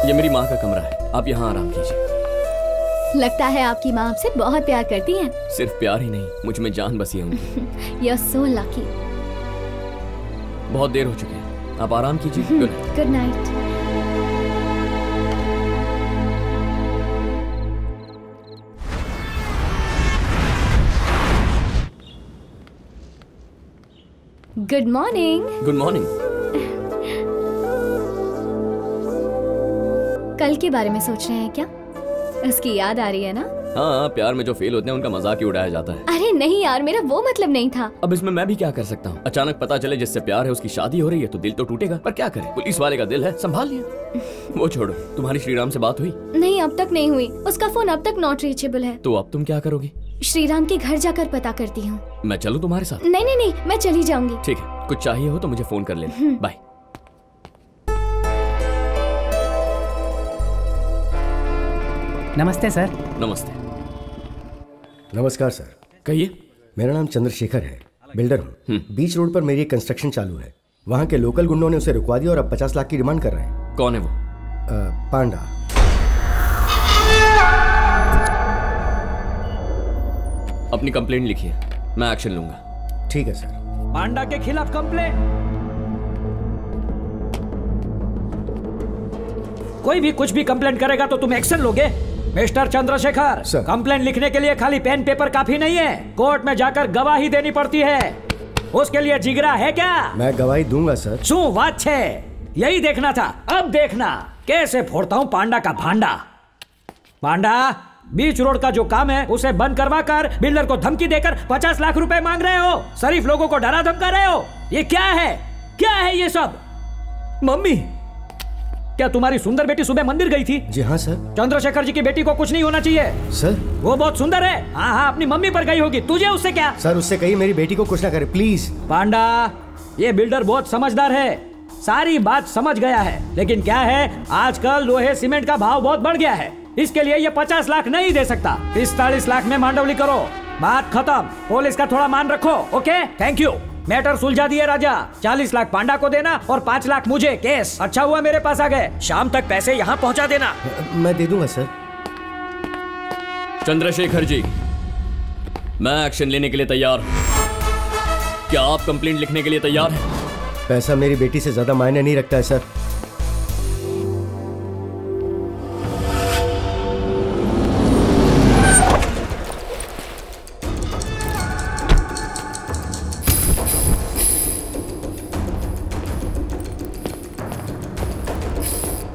ये मेरी माँ का कमरा है आप यहाँ आराम कीजिए। लगता है आपकी माँ आपसे बहुत प्यार करती है। सिर्फ़ प्यार ही नहीं मुझमें जान बसी है यू सो लकी बहुत देर हो चुकी है आप आराम कीजिए। <laughs> Good night good morning good morning कल के बारे में सोच रहे हैं क्या? उसकी याद आ रही है ना? हाँ प्यार में जो फेल होते हैं उनका मज़ाक ही उड़ाया जाता है। अरे नहीं यार मेरा वो मतलब नहीं था। अब इसमें मैं भी क्या कर सकता हूँ? अचानक पता चले जिससे प्यार है उसकी शादी हो रही है तो दिल तो टूटेगा। पर क्या करें? पुलिस वाले का दिल है संभाल लिया। <laughs> वो छोड़ो तुम्हारी श्रीराम से बात हुई? नहीं अब तक नहीं हुई। उसका फ़ोन अब तक नॉट रीचेबल है। तो अब तुम क्या करोगी? श्रीराम के घर जाकर पता करती हूँ। मैं चलूँ तुम्हारे साथ? नहीं नहीं नहीं मैं चली जाऊँगी। ठीक है कुछ चाहिए हो तो मुझे फ़ोन कर लेना। हम्म। बाय। नमस्ते सर। नमस्ते। नमस्कार सर। कहिए। मेरा नाम चंद्रशेखर है बिल्डर हूँ। बीच रोड पर मेरी एक कंस्ट्रक्शन चालू है। वहाँ के लोकल गुंडों ने उसे रुकवा दिया और अब पचास लाख की डिमांड कर रहे हैं। कौन है वो? अ, पांडा। अपनी कंप्लेंट लिखिए। मैं एक्शन लूँगा। ठीक है सर पांडा के खिलाफ कंप्लेन कोई भी कुछ भी कंप्लेन करेगा तो तुम एक्शन लोगे। मिस्टर चंद्रशेखर कंप्लेन लिखने के लिए खाली पेन पेपर काफ़ी नहीं है। कोर्ट में जाकर गवाही देनी पड़ती है। उसके लिए जिगरा है क्या? मैं गवाही दूँगा सर शू बात है यही देखना था अब देखना कैसे फोड़ता हूँ पांडा का भांडा पांडा बीच रोड का जो काम है उसे बंद करवा कर बिल्डर को धमकी देकर पचास लाख रुपए मांग रहे हो। शरीफ लोगों को डरा धमका रहे हो। ये क्या है? क्या है ये सब? मम्मी क्या तुम्हारी सुंदर बेटी सुबह मंदिर गई थी? जी हाँ सर। चंद्रशेखर जी की बेटी को कुछ नहीं होना चाहिए। सर। वो बहुत सुंदर है। हाँ हाँ अपनी मम्मी पर गई होगी। तुझे उससे क्या? सर उससे कही मेरी बेटी को कुछ ना करे प्लीज़। पांडा ये बिल्डर बहुत समझदार है। सारी बात समझ गया है। लेकिन क्या है आजकल लोहे सीमेंट का भाव बहुत बढ़ गया है। इसके लिए ये पचास लाख नहीं दे सकता। पिस्तालीस लाख में मांडवली करो। बात खत्म। पुलिस का थोड़ा मान रखो ओके? थैंक यू मैटर सुलझा दिए राजा। चालीस लाख पांडा को देना और पाँच लाख मुझे केस। अच्छा हुआ मेरे पास आ गए। शाम तक पैसे यहाँ पहुँचा देना। मैं दे दूँगा सर। चंद्रशेखर जी मैं एक्शन लेने के लिए तैयार हूँ। क्या आप कंप्लेंट लिखने के लिए तैयार हैं? पैसा मेरी बेटी से ज़्यादा मायने नहीं रखता है सर।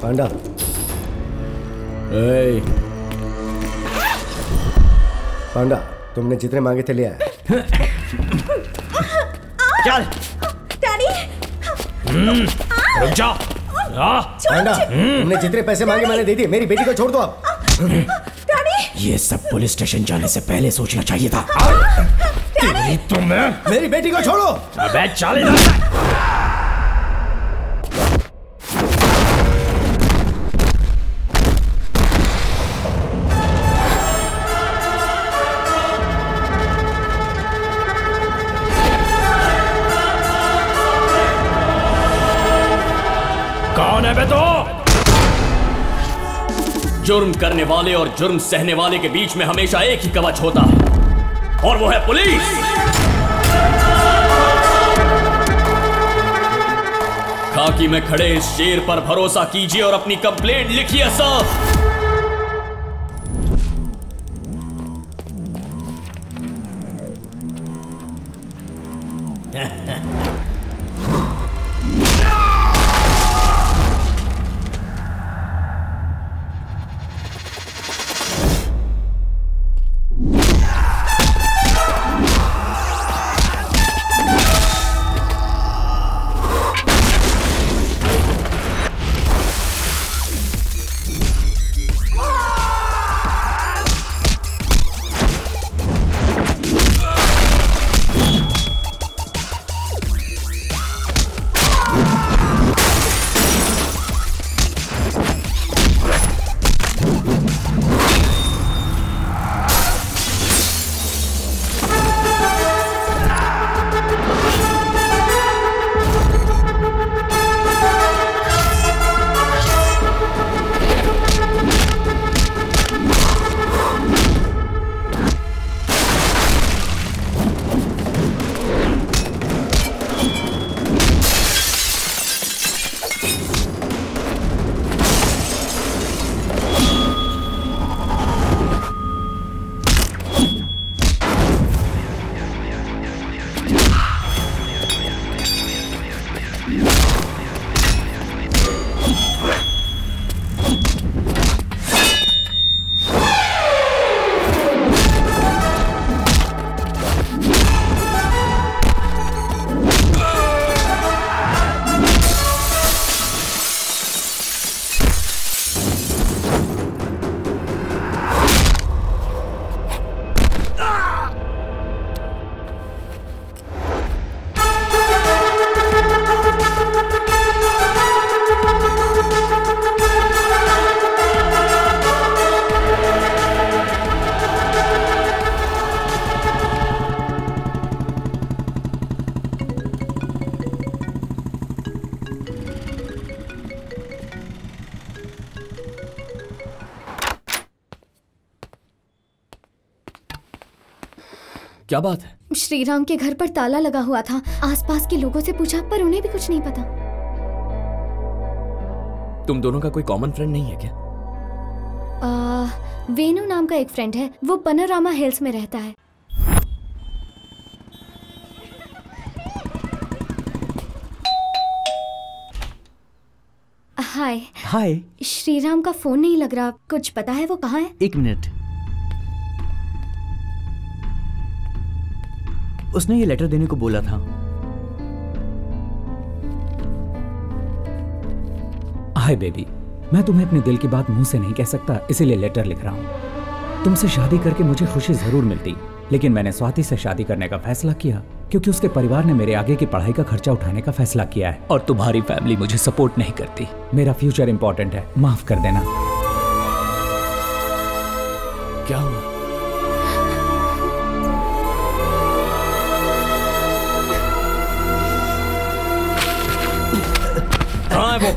पांडा ए, पांडा तुमने जितने मांगे थे ले आया चल। डैडी रुक जा। पांडा तुमने जितने पैसे मांगे मैंने दे दिए। मेरी बेटी को छोड़ दो आप ये सब पुलिस स्टेशन जाने से पहले सोचना चाहिए था। तेरी तो मेरी बेटी को छोड़ो। अबे चल जुर्म करने वाले और जुर्म सहने वाले के बीच में हमेशा एक ही कवच होता है। और वो है पुलिस। खाकी में खड़े इस शेर पर भरोसा कीजिए और अपनी कंप्लेंट लिखिए सर श्रीराम के घर पर ताला लगा हुआ था। आसपास के लोगों से पूछा पर उन्हें भी कुछ नहीं पता। तुम दोनों का कोई कॉमन फ्रेंड नहीं है क्या? आ, वेनु नाम का एक फ्रेंड है। वो पनोरामा हिल्स में रहता है। हाय हाय श्रीराम का फ़ोन नहीं लग रहा। कुछ पता है वो कहाँ है? एक मिनट। उसने ये लेटर देने को बोला था। हाय बेबी मैं तुम्हें अपने दिल की बात मुँह से नहीं कह सकता इसीलिए लेटर लिख रहा हूँ। तुमसे शादी करके मुझे खुशी ज़रूर मिलती लेकिन मैंने स्वाति से शादी करने का फैसला किया क्योंकि उसके परिवार ने मेरे आगे की पढ़ाई का खर्चा उठाने का फैसला किया है। और तुम्हारी फैमिली मुझे सपोर्ट नहीं करती। मेरा फ्यूचर इंपॉर्टेंट है माफ़ कर देना। क्या हुआ?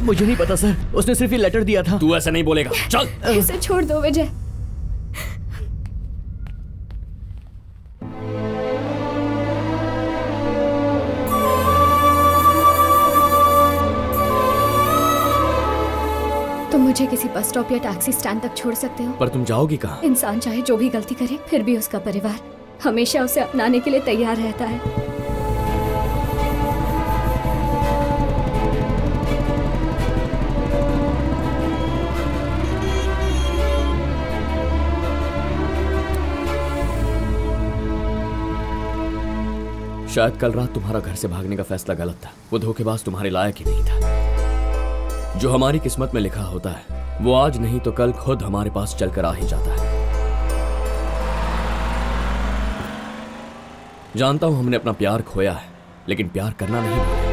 मुझे नहीं पता सर। उसने सिर्फ़ ये लेटर दिया था। तू ऐसा नहीं बोलेगा। चल। इसे छोड़ दो विजय। तुम मुझे किसी बस स्टॉप या टैक्सी स्टैंड तक छोड़ सकते हो। पर तुम जाओगी कहाँ? इंसान चाहे जो भी गलती करे फिर भी उसका परिवार हमेशा उसे अपनाने के लिए तैयार रहता है। शायद कल रात तुम्हारा घर से भागने का फैसला गलत था। वो धोखेबाज तुम्हारे लायक ही नहीं था। जो हमारी किस्मत में लिखा होता है, वो आज नहीं तो कल खुद हमारे पास चलकर आ ही जाता है। जानता हूँ हमने अपना प्यार खोया है, लेकिन प्यार करना नहीं भूले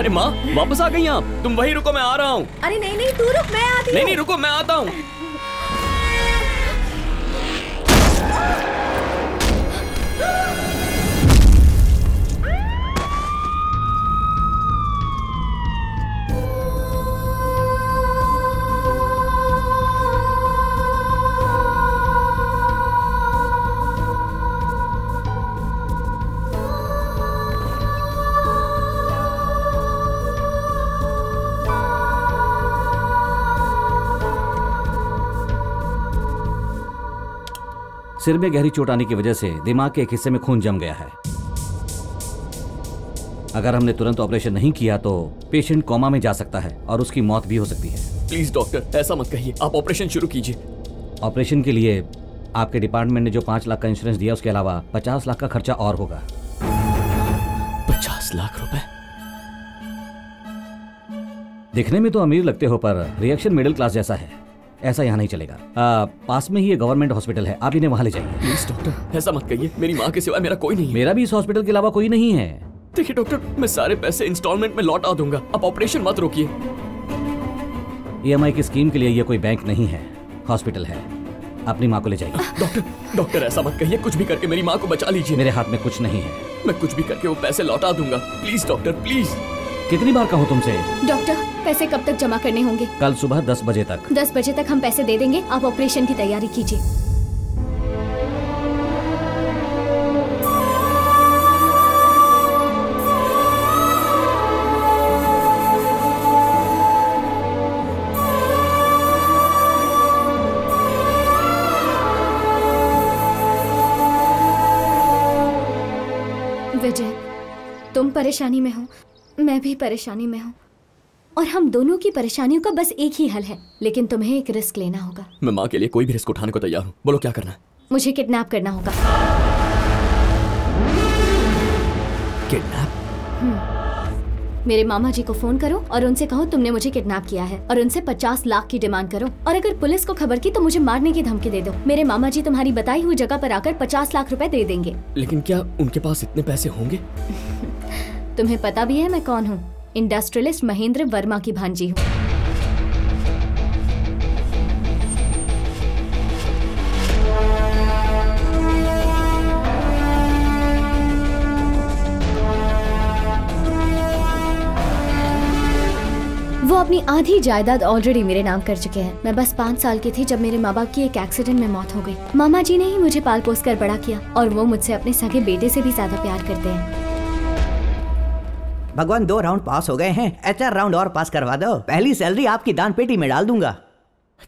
अरे माँ वापस आ गई आप। तुम वही रुको मैं आ रहा हूँ। अरे नहीं नहीं तू रुक मैं आती नहीं नहीं रुको मैं आता हूँ। सिर में गहरी चोट आने की वजह से दिमाग के एक हिस्से में खून जम गया है। अगर हमने तुरंत ऑपरेशन नहीं किया तो पेशेंट कोमा में जा सकता है और उसकी मौत भी हो सकती है। प्लीज़ डॉक्टर ऐसा मत कहिए। आप ऑपरेशन शुरू कीजिए। ऑपरेशन के लिए आपके डिपार्टमेंट ने जो पाँच लाख का इंश्योरेंस दिया उसके अलावा पचास लाख का खर्चा और होगा। पचास लाख रुपए? दिखने में तो अमीर लगते हो पर रिएक्शन मिडिल क्लास जैसा है। ऐसा यहाँ नहीं चलेगा। आ, पास में ही ये गवर्नमेंट हॉस्पिटल है आप इन्हें वहाँ ले जाइए। प्लीज़ डॉक्टर ऐसा मत कहिए मेरी माँ के सिवाय मेरा कोई नहीं है। मेरा भी इस हॉस्पिटल के अलावा कोई नहीं है। देखिए डॉक्टर मैं सारे पैसे इंस्टॉलमेंट में लौटा दूँगा आप ऑपरेशन मत रोकिए। ईएमआई की स्कीम के लिए ये कोई बैंक नहीं है हॉस्पिटल है। अपनी माँ को ले जाइए। डॉक्टर डॉक्टर ऐसा मत कहिए कुछ भी करके मेरी माँ को बचा लीजिए। मेरे हाथ में कुछ नहीं है। मैं कुछ भी करके वो पैसे लौटा दूँगा। Please doctor please. कितनी बार कहूँ तुमसे? डॉक्टर पैसे कब तक जमा करने होंगे? कल सुबह दस बजे तक। दस बजे तक हम पैसे दे देंगे। आप ऑपरेशन की तैयारी कीजिए। विजय तुम परेशानी में हो। मैं भी परेशानी में हूँ। और हम दोनों की परेशानियों का बस एक ही हल है लेकिन तुम्हें एक रिस्क लेना होगा। मैं माँ के लिए कोई भी रिस्क उठाने को तैयार हूँ। बोलो क्या करना है? मुझे किडनैप करना होगा। किडनैप? मेरे मामा जी को फ़ोन करो और उनसे कहो तुमने मुझे किडनैप किया है और उनसे पचास लाख की डिमांड करो। और अगर पुलिस को खबर की तो मुझे मारने की धमकी दे दो। मेरे मामा जी तुम्हारी बताई हुई जगह पर आकर पचास लाख रुपए दे देंगे। लेकिन क्या उनके पास इतने पैसे होंगे? <laughs> तुम्हें पता भी है मैं कौन हूँ? इंडस्ट्रियलिस्ट महेंद्र वर्मा की भांजी हूँ। वो अपनी आधी जायदाद ऑलरेडी मेरे नाम कर चुके हैं। मैं बस पाँच साल की थी जब मेरे माँ बाप की एक एक्सीडेंट में मौत हो गई। मामा जी ने ही मुझे पाल पोस कर बड़ा किया और वो मुझसे अपने सगे बेटे से भी ज़्यादा प्यार करते हैं। भगवान दो राउंड पास हो गए हैं। एचआर राउंड और पास करवा दो। पहली सैलरी आपकी दान पेटी में डाल दूँगा।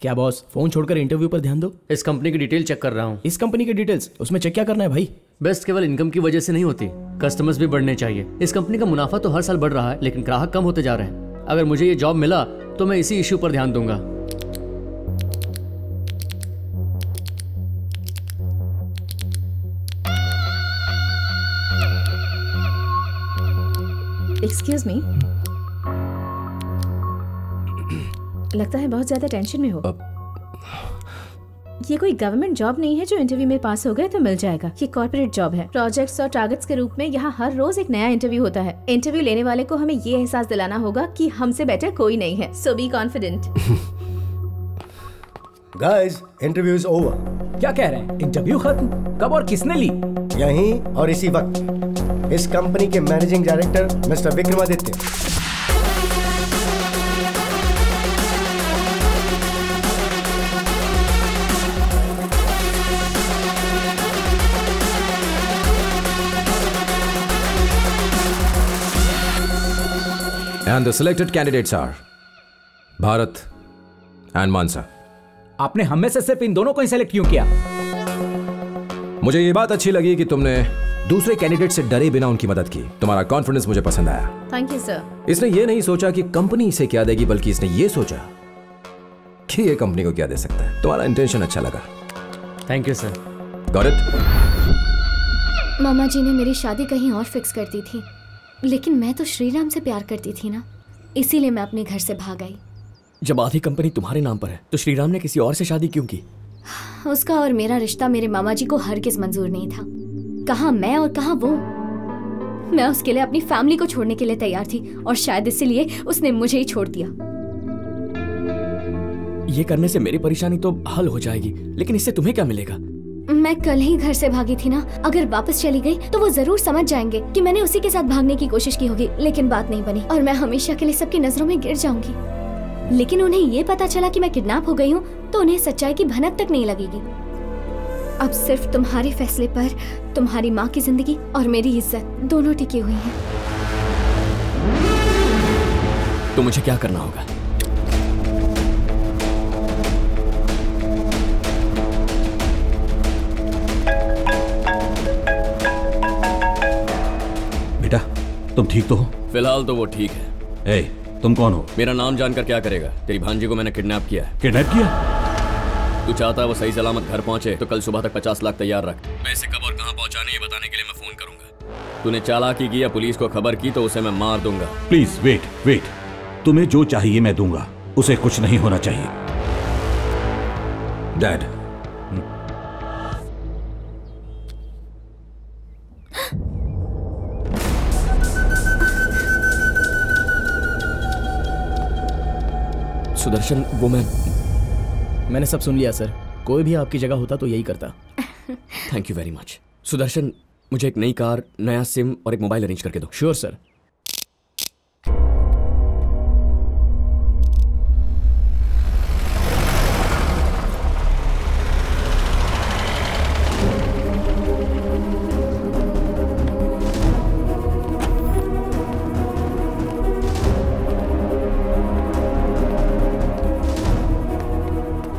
क्या बॉस फ़ोन छोड़कर इंटरव्यू पर ध्यान दो। इस कंपनी की डिटेल चेक कर रहा हूँ। इस कंपनी की डिटेल्स उसमें चेक क्या करना है भाई? बेस्ट केवल इनकम की वजह से नहीं होती। कस्टमर्स भी बढ़ने चाहिए। इस कंपनी का मुनाफा तो हर साल बढ़ रहा है लेकिन ग्राहक कम होते जा रहे हैं। अगर मुझे ये जॉब मिला तो मैं इसी इश्यू पर ध्यान दूँगा। एक्सक्यूज मी लगता है बहुत ज़्यादा टेंशन में हो। ये कोई गवर्नमेंट जॉब नहीं है जो इंटरव्यू में पास हो गए तो मिल जाएगा। ये कॉर्पोरेट जॉब है। प्रोजेक्ट्स और टारगेट्स के रूप में यहाँ हर रोज एक नया इंटरव्यू होता है। इंटरव्यू लेने वाले को हमें ये एहसास दिलाना होगा कि हमसे बेटर कोई नहीं है। So be confident guys interview is over क्या कह रहे हैं? इंटरव्यू खत्म? कब और किसने ली? यहीं और इसी वक्त इस कंपनी के managing director mister Vikramaditya And the selected candidates are Bharat and Mansa. आपने हमें से सिर्फ़ इन दोनों को ही सेलेक्ट क्यों किया? मुझे ये बात अच्छी लगी कि तुमने दूसरे कैंडिडेट से डरे बिना उनकी मदद की। तुम्हारा कॉन्फिडेंस मुझे पसंद आया। थैंक यू सर इसने ये नहीं सोचा कि कंपनी इसे क्या देगी बल्कि इसने ये सोचा कि ये कंपनी को क्या दे सकता है। तुम्हारा इंटेंशन अच्छा लगा। थैंक यू सर गौरत मामा जी ने मेरी शादी कहीं और फिक्स कर दी थी लेकिन मैं तो श्रीराम से प्यार करती थी ना इसीलिए मैं अपने घर से भाग आई। जब आधी कंपनी तुम्हारे नाम पर है तो श्रीराम ने किसी और से शादी क्यों की? उसका और मेरा रिश्ता मेरे मामा जी को हर किस मंजूर नहीं था। कहा मैं और कहा वो? मैं उसके लिए अपनी फैमिली को छोड़ने के लिए तैयार थी और शायद इसीलिए उसने मुझे ही छोड़ दिया। ये करने से मेरी परेशानी तो हल हो जाएगी लेकिन इससे तुम्हें क्या मिलेगा? मैं कल ही घर से भागी थी ना। अगर वापस चली गई तो वो ज़रूर समझ जाएँगे कि मैंने उसी के साथ भागने की कोशिश की होगी लेकिन बात नहीं बनी और मैं हमेशा के लिए सबकी नज़रों में गिर जाऊँगी। लेकिन उन्हें ये पता चला कि मैं किडनैप हो गई हूँ तो उन्हें सच्चाई की भनक तक नहीं लगेगी। अब सिर्फ़ तुम्हारे फैसले पर तुम्हारी माँ की ज़िंदगी और मेरी इज़्ज़त दोनों टिकी हुई है। तो मुझे क्या करना होगा? बेटा तुम ठीक तो हो? फ़िलहाल तो वो ठीक है। ए, तुम कौन हो? मेरा नाम जानकर क्या करेगा? तेरी भांजी को मैंने किडनैप किया है। किडनैप किया? तू चाहता है वो सही सलामत घर पहुँचे तो कल सुबह तक पचास लाख तैयार रख। पैसे कब और कहाँ पहुँचाने ये बताने के लिए मैं फ़ोन करूँगा। तूने चालाकी की या पुलिस को खबर की तो उसे मैं मार दूँगा। प्लीज़ वेट वेट तुम्हें जो चाहिए मैं दूँगा। उसे कुछ नहीं होना चाहिए। डैड सुदर्शन वो मैं मैंने सब सुन लिया सर। कोई भी आपकी जगह होता तो यही करता। Thank you very much Sudarshan मुझे एक नई कार नया सिम और एक मोबाइल अरेंज करके दो। श्योर sure, सर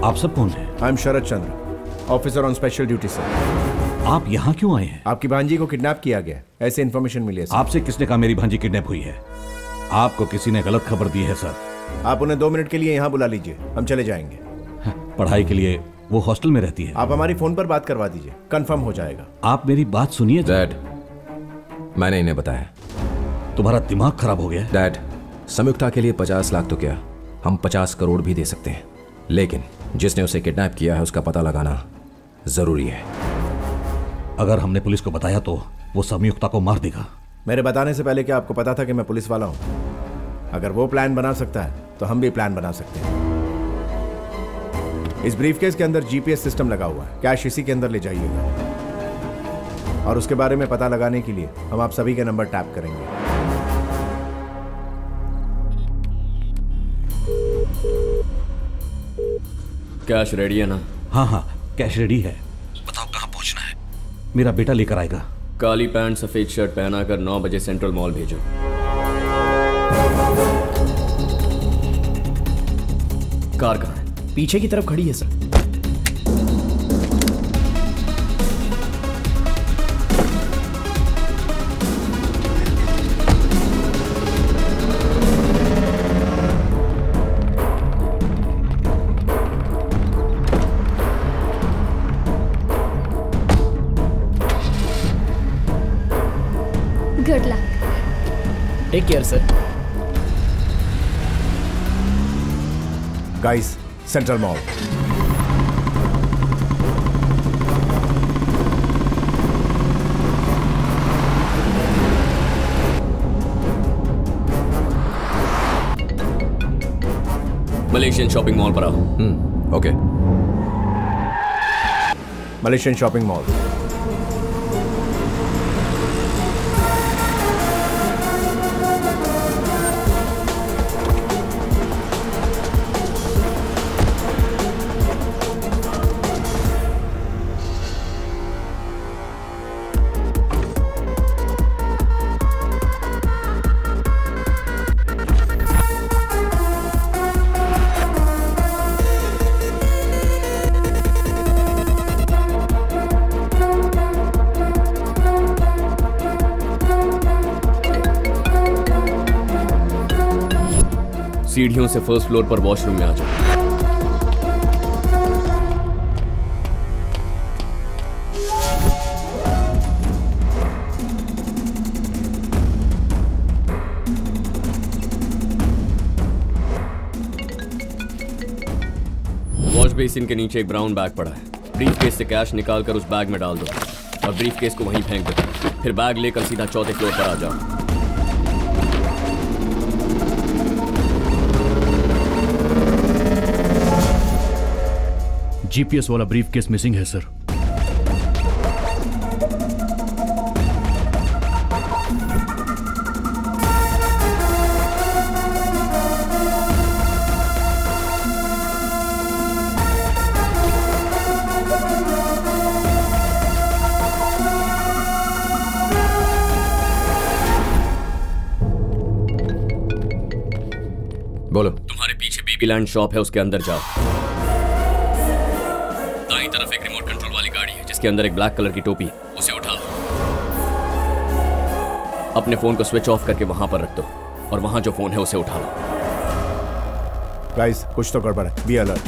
आप सब कौन हैं? I am Sharad Chandra officer on special duty sir आप यहाँ क्यों आए हैं? आपकी भांजी को किडनैप किया गया ऐसे इन्फॉर्मेशन मिली है आपसे किसने कहा मेरी भांजी किडनैप हुई है? आपको किसी ने गलत खबर दी है सर आप उन्हें दो मिनट के लिए यहाँ बुला लीजिए। हम चले जाएँगे। पढ़ाई के लिए वो हॉस्टल में रहती है। आप हमारी फ़ोन पर बात करवा दीजिए। कंफर्म हो जाएगा। आप मेरी बात सुनिए डैड मैंने इन्हें बताया। तुम्हारा दिमाग खराब हो गया डैड संयुक्ता के लिए पचास लाख तो क्या? हम पचास करोड़ भी दे सकते हैं। लेकिन जिसने उसे किडनैप किया है उसका पता लगाना ज़रूरी है। अगर हमने पुलिस को बताया तो वो संयुक्ता को मार देगा। मेरे बताने से पहले क्या आपको पता था कि मैं पुलिस वाला हूँ? अगर वो प्लान बना सकता है तो हम भी प्लान बना सकते हैं। इस ब्रीफकेस के अंदर जीपीएस सिस्टम लगा हुआ है। कैश इसी के अंदर ले जाइएगा। और उसके बारे में पता लगाने के लिए हम आप सभी के नंबर टैप करेंगे। कैश रेडी है ना? हाँ हाँ कैश रेडी है। बताओ कहाँ पहुँचना है? मेरा बेटा लेकर आएगा। काली पैंट सफ़ेद शर्ट पहना कर नौ बजे सेंट्रल मॉल भेजो। कार कहाँ है? पीछे की तरफ़ खड़ी है sir. Take care sir guys central mall Malaysian shopping mall पर आओ ओके मलेशियन शॉपिंग मॉल सीढ़ियों से फ़र्स्ट फ्लोर पर वॉशरूम में आ जाओ। वॉश बेसिन के नीचे एक ब्राउन बैग पड़ा है। ब्रीफ केस से कैश निकाल कर उस बैग में डाल दो। और ब्रीफ केस को वहीं फेंक दो। फिर बैग लेकर सीधा चौथे फ्लोर पर आ जाओ। जीपीएस वाला ब्रीफ केस मिसिंग है सर बोलो। तुम्हारे पीछे बेबी लैंड शॉप है उसके अंदर जाओ। जिसके अंदर एक ब्लैक कलर की टोपी है। उसे उठाओ अपने फ़ोन को स्विच ऑफ़ करके वहाँ पर रख दो और वहाँ जो फ़ोन है उसे उठा लो। गाइस कुछ तो गड़बड़ है। बी अलर्ट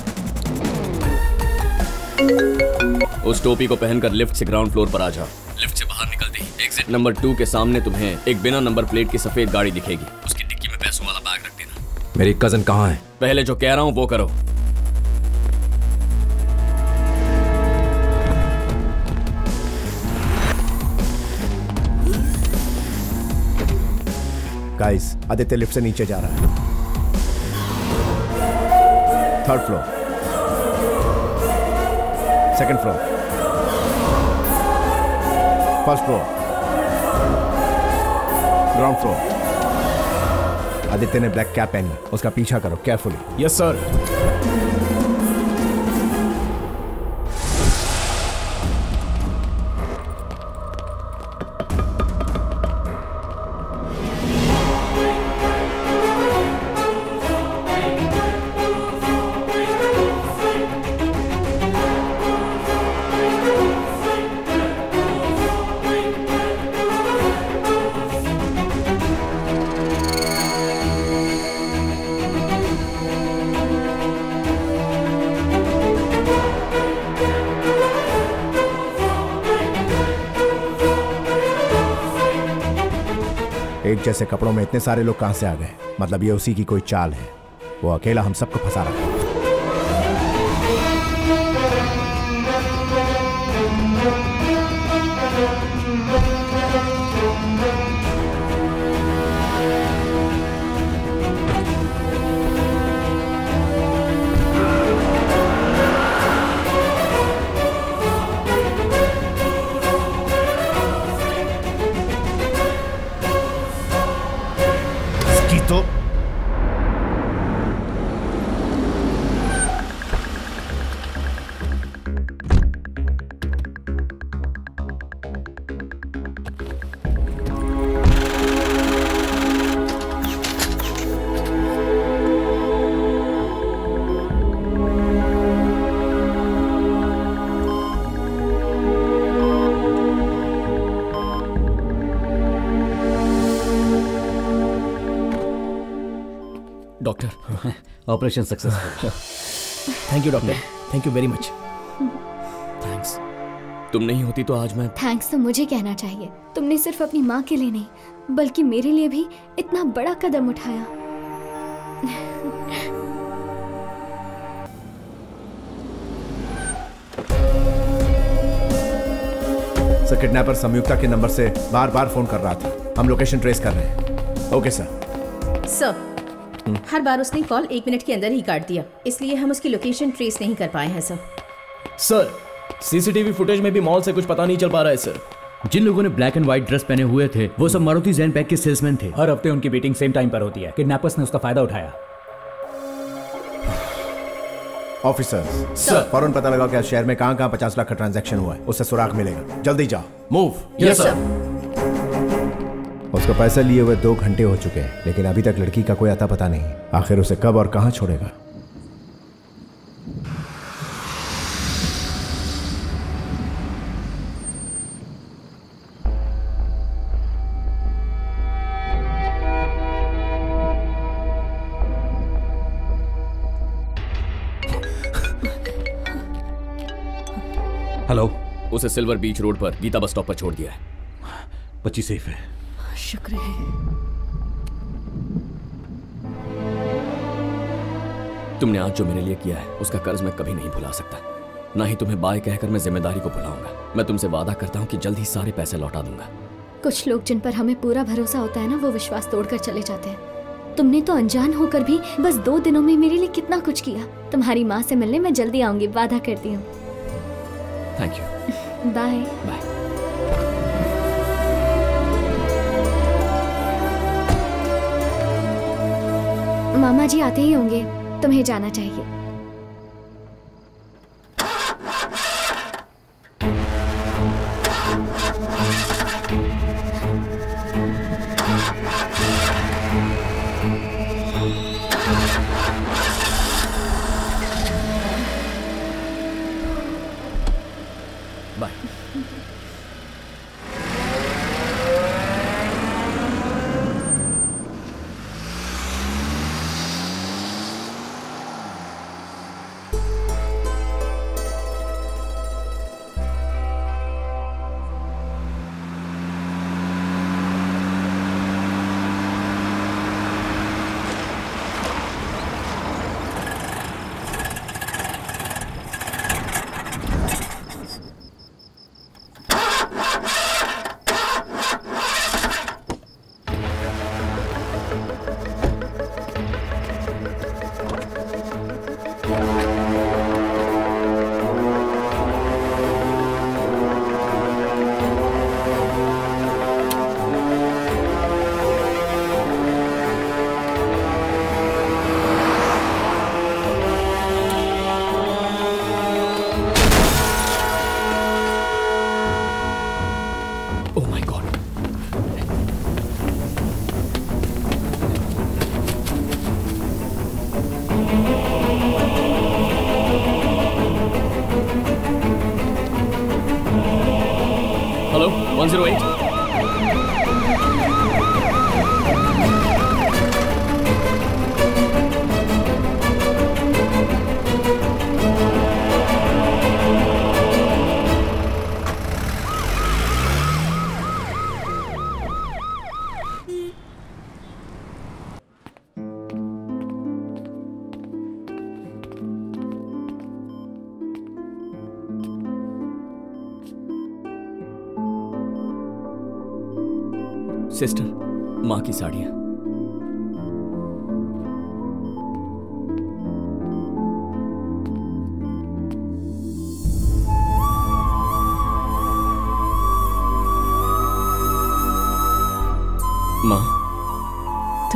उस टोपी को पहनकर लिफ्ट से ग्राउंड फ्लोर पर आ जाओ। लिफ्ट से बाहर निकलते ही एग्जिट नंबर टू के सामने तुम्हें एक बिना नंबर प्लेट की सफ़ेद गाड़ी दिखेगी। उसकी डिक्की में पैसों वाला बैग रख देना। मेरी कज़न कहाँ है? पहले जो कह रहा हूँ वो करो। गाइस आदित्य लिफ्ट से नीचे जा रहा है। Third floor second floor first floor ground floor Aditya ने ब्लैक कैप पहनी। उसका पीछा करो केयरफुली यस सर जैसे कपड़ों में इतने सारे लोग कहाँ से आ गए? मतलब ये उसी की कोई चाल है। वो अकेला हम सबको फंसा रहा है। Operation successful thank you doctor thank you very much thanks तुम नहीं होती तो आज मैं थैंक्स तो मुझे कहना चाहिए। तुमने सिर्फ़ अपनी माँ के लिए नहीं बल्कि मेरे लिए भी इतना बड़ा कदम उठाया। सर किडनैपर संयुक्ता के नंबर से बार बार फ़ोन कर रहा था। हम लोकेशन ट्रेस कर रहे हैं। ओके सर सर हर बार उसने कॉल एक मिनट के अंदर ही काट दिया। इसलिए हम उसकी लोकेशन ट्रेस नहीं कर पाए हैं सर सर सीसीटीवी फुटेज में भी मॉल से कुछ पता नहीं चल पा रहा है सर जिन लोगों ने ब्लैक एंड व्हाइट ड्रेस पहने हुए थे वो सब मारुति जैन पैक के सेल्समैन थे। हर हफ़्ते उनकी मीटिंग सेम टाइम पर होती है। किडनैपर्स ने उसका फ़ायदा उठाया। Officers sir. फ़ौरन पता लगाओ कि शहर में कहाँ कहाँ पचास लाख का ट्रांजैक्शन हुआ है। उससे सुराग मिलेगा। जल्दी जाओ। मूव यस सर उसको पैसे लिए हुए दो घंटे हो चुके हैं लेकिन अभी तक लड़की का कोई अता पता नहीं आखिर उसे कब और कहाँ छोड़ेगा? हेलो उसे सिल्वर बीच रोड पर गीता बस स्टॉप पर छोड़ दिया है। बच्ची सेफ़ है। शुक्र है। तुमने आज जो मेरे लिए किया है उसका कर्ज मैं कभी नहीं भुला सकता। ना ही तुम्हें बाय कहकर मैं ज़िम्मेदारी को भुलाऊँगा। मैं तुमसे वादा करता हूँ कि जल्द ही सारे पैसे लौटा दूँगा। कुछ लोग जिन पर हमें पूरा भरोसा होता है ना वो विश्वास तोड़कर चले जाते हैं। तुमने तो अनजान होकर भी बस दो दिनों में मेरे लिए कितना कुछ किया। तुम्हारी माँ से मिलने मैं जल्दी आऊँगी वादा करती हूँ। Thank you <laughs> bye. बाय मामा जी आते ही होंगे तुम्हें जाना चाहिए।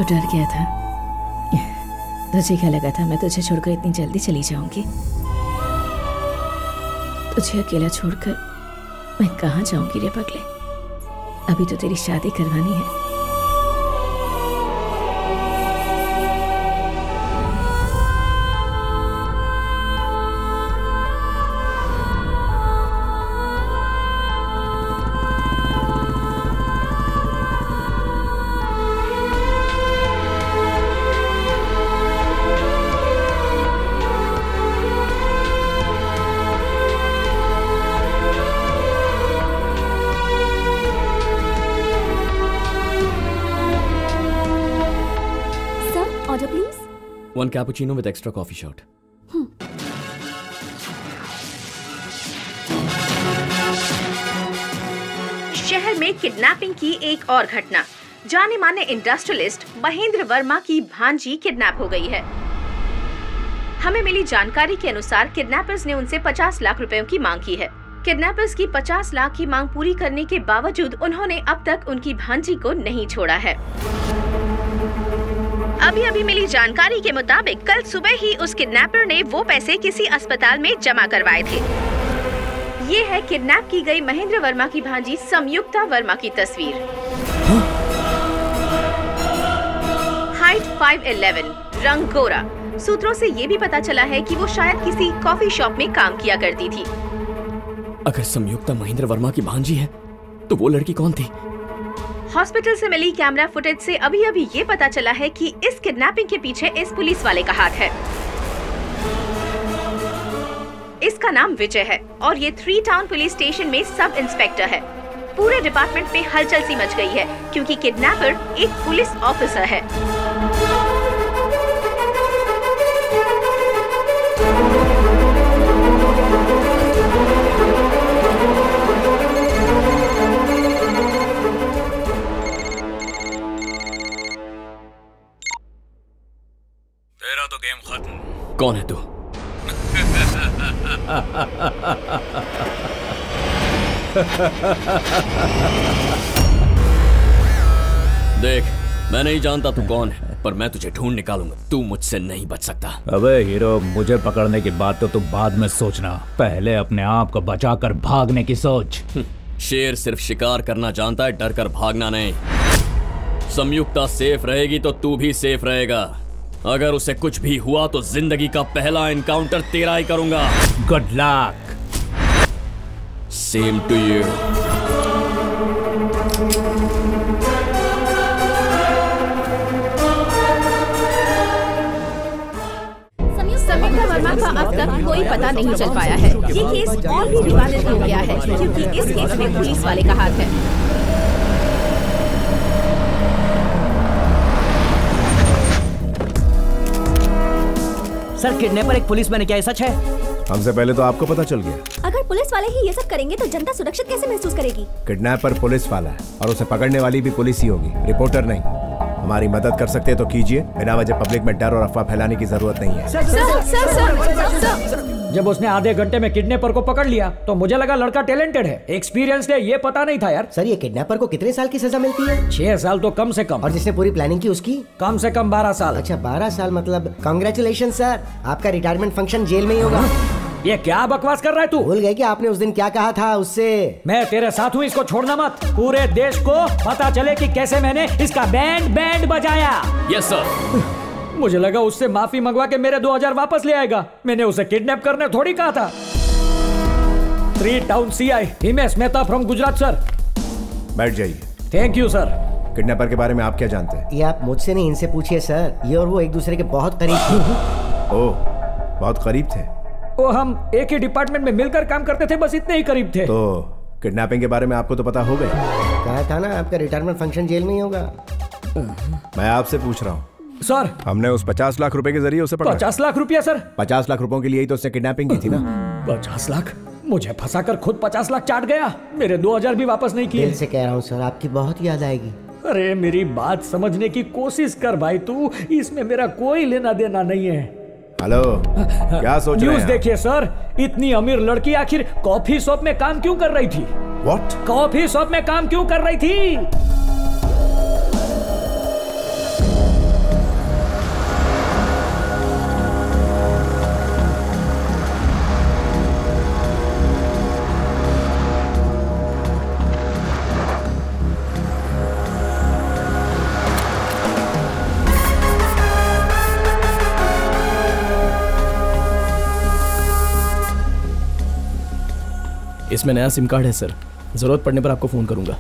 डर गया था। तुझे क्या लगा था, मैं तुझे छोड़कर इतनी जल्दी चली जाऊँगी। तुझे अकेला छोड़कर मैं कहाँ जाऊँगी रे पगले? अभी तो तेरी शादी करवानी है। One cappuccino with extra coffee shot शहर में किडनैपिंग की एक और घटना। जाने माने इंडस्ट्रियलिस्ट महेंद्र वर्मा की भांजी किडनैप हो गई है। हमें मिली जानकारी के अनुसार किडनैपर्स ने उनसे 50 लाख रुपयों की मांग की है। किडनैपर्स की 50 लाख की मांग पूरी करने के बावजूद उन्होंने अब तक उनकी भांजी को नहीं छोड़ा है। अभी अभी मिली जानकारी के मुताबिक कल सुबह ही उस किडनैपर ने वो पैसे किसी अस्पताल में जमा करवाए थे। ये है किडनैप की गई महेंद्र वर्मा की भांजी संयुक्ता वर्मा की तस्वीर। हाइट 5'11, रंग गोरा। सूत्रों से ये भी पता चला है कि वो शायद किसी कॉफ़ी शॉप में काम किया करती थी। अगर संयुक्ता महेंद्र वर्मा की भांजी है तो वो लड़की कौन थी? हॉस्पिटल से मिली कैमरा फुटेज से अभी अभी ये पता चला है कि इस किडनैपिंग के पीछे इस पुलिस वाले का हाथ है। इसका नाम विजय है और ये थ्री टाउन पुलिस स्टेशन में सब इंस्पेक्टर है। पूरे डिपार्टमेंट में हलचल सी मच गई है क्योंकि किडनैपर एक पुलिस ऑफिसर है। कौन है तू? देख मैं नहीं जानता तू कौन है पर मैं तुझे ढूंढ निकालूँगा। तू मुझसे नहीं बच सकता। अबे हीरो मुझे पकड़ने की बात तो तू बाद में सोचना। पहले अपने आप को बचाकर भागने की सोच। शेर सिर्फ़ शिकार करना जानता है डर कर भागना नहीं। संयुक्ता सेफ़ रहेगी तो तू भी सेफ़ रहेगा। अगर उसे कुछ भी हुआ तो ज़िंदगी का पहला एनकाउंटर तेरा ही करूँगा। Good luck same to you Verma का अब तक कोई पता नहीं चल पाया है। ये केस और भी विवादित हो गया है क्योंकि इस केस में पुलिस वाले का हाथ है। सर किडनैपर एक पुलिस मैंने क्या ये सच है हमसे पहले तो आपको पता चल गया अगर पुलिस वाले ही ये सब करेंगे तो जनता सुरक्षित कैसे महसूस करेगी किडनैपर पुलिस वाला है और उसे पकड़ने वाली भी पुलिस ही होगी रिपोर्टर नहीं हमारी मदद कर सकते हैं तो कीजिए बिना वजह पब्लिक में डर और अफवाह फैलाने की ज़रूरत नहीं है sir sir sir sir sir जब उसने आधे घंटे में किडनैपर को पकड़ लिया तो मुझे लगा लड़का टैलेंटेड है। एक्सपीरियंस है ये पता नहीं था यार। सर ये किडनैपर को कितने साल की सजा मिलती है? छह साल तो कम से कम। और जिसने पूरी प्लानिंग की उसकी? कम से कम बारह साल। अच्छा बारह साल मतलब कॉन्ग्रेचुलेशन सर आपका रिटायरमेंट फ़ंक्शन जेल में ही होगा। ये क्या बकवास कर रहा है तू? भूल गए कि आपने उस दिन क्या कहा था उससे? मैं तेरे साथ हूँ इसको छोड़ना मत। पूरे देश को पता चले कि कैसे मैंने इसका बैंड बैंड बजाया। यस सर मुझे लगा उससे माफ़ी मंगवा के मेरे 2000 वापस ले आएगा। मैंने उसे किडनैप करने थोड़ी कहा था। Three town C I Himesh Mehta from Gujarat sir बैठ जाइए। थैंक यू सर किडनैपर के बारे में आप क्या जानते हैं? ये आप मुझसे नहीं इनसे पूछिए सर ये और वो एक दूसरे के बहुत करीब थे। <laughs> ओह बहुत करीब थे। वो हम एक ही डिपार्टमेंट में मिलकर काम करते थे बस इतने ही करीब थे। तो किडनैपिंग के बारे में आपको तो पता हो गया कहा था ना आपका रिटायरमेंट फ़ंक्शन जेल में ही होगा। मैं आपसे पूछ रहा हूँ। सर हमने उस पचास लाख रुपए के ज़रिए उसे पकड़ा। पचास लाख रुपया सर पचास लाख रुपयों के लिए ही तो उसने किडनैपिंग की थी ना। पचास लाख? मुझे फंसाकर खुद पचास लाख चाट गया। मेरे दो हज़ार भी वापस नहीं किए। से कह रहा हूँ सर आपकी बहुत याद आएगी। अरे मेरी बात समझने की कोशिश कर भाई तू। इसमें मेरा कोई लेना देना नहीं है। हेलो क्या सोच रहे न्यूज़ हैं? देखिए सर इतनी अमीर लड़की आखिर कॉफ़ी शॉप में काम क्यों कर रही थी? व्हाट कॉफ़ी शॉप में काम क्यों कर रही थी? इसमें नया सिम कार्ड है, सर। ज़रूरत पड़ने पर आपको फ़ोन करूँगा।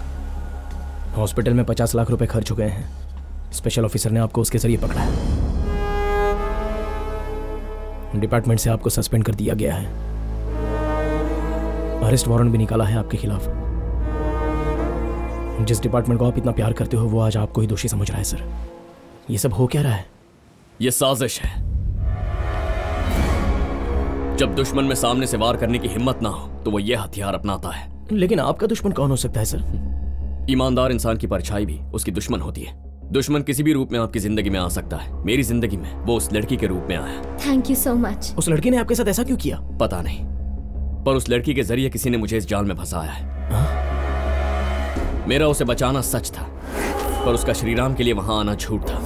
हॉस्पिटल में पचास लाख रुपए खर्च हो गए हैं। स्पेशल ऑफिसर ने आपको उसके ज़रिए पकड़ा है। डिपार्टमेंट से आपको सस्पेंड कर दिया गया है। अरेस्ट वारंट भी निकाला है आपके खिलाफ। जिस डिपार्टमेंट को आप इतना प्यार करते हो, वो आज आपको ही दोषी समझ रहा है, सर। ये सब हो क्या रहा है? ये साजिश है। जब दुश्मन में सामने से वार करने की हिम्मत ना हो तो वो ये हथियार अपनाता है। लेकिन आपका दुश्मन कौन हो सकता है सर? ईमानदार इंसान की परछाई भी उसकी दुश्मन होती है। दुश्मन किसी भी रूप में आपकी ज़िंदगी में आ सकता है। मेरी ज़िंदगी में वो उस लड़की के रूप में आया। थैंक यू सो मच उस लड़की ने आपके साथ ऐसा क्यों किया? पता नहीं। पर उस लड़की के ज़रिए किसी ने मुझे इस जाल में फंसाया है? मेरा उसे बचाना सच था पर उसका श्रीराम के लिए वहाँ आना झूठ था।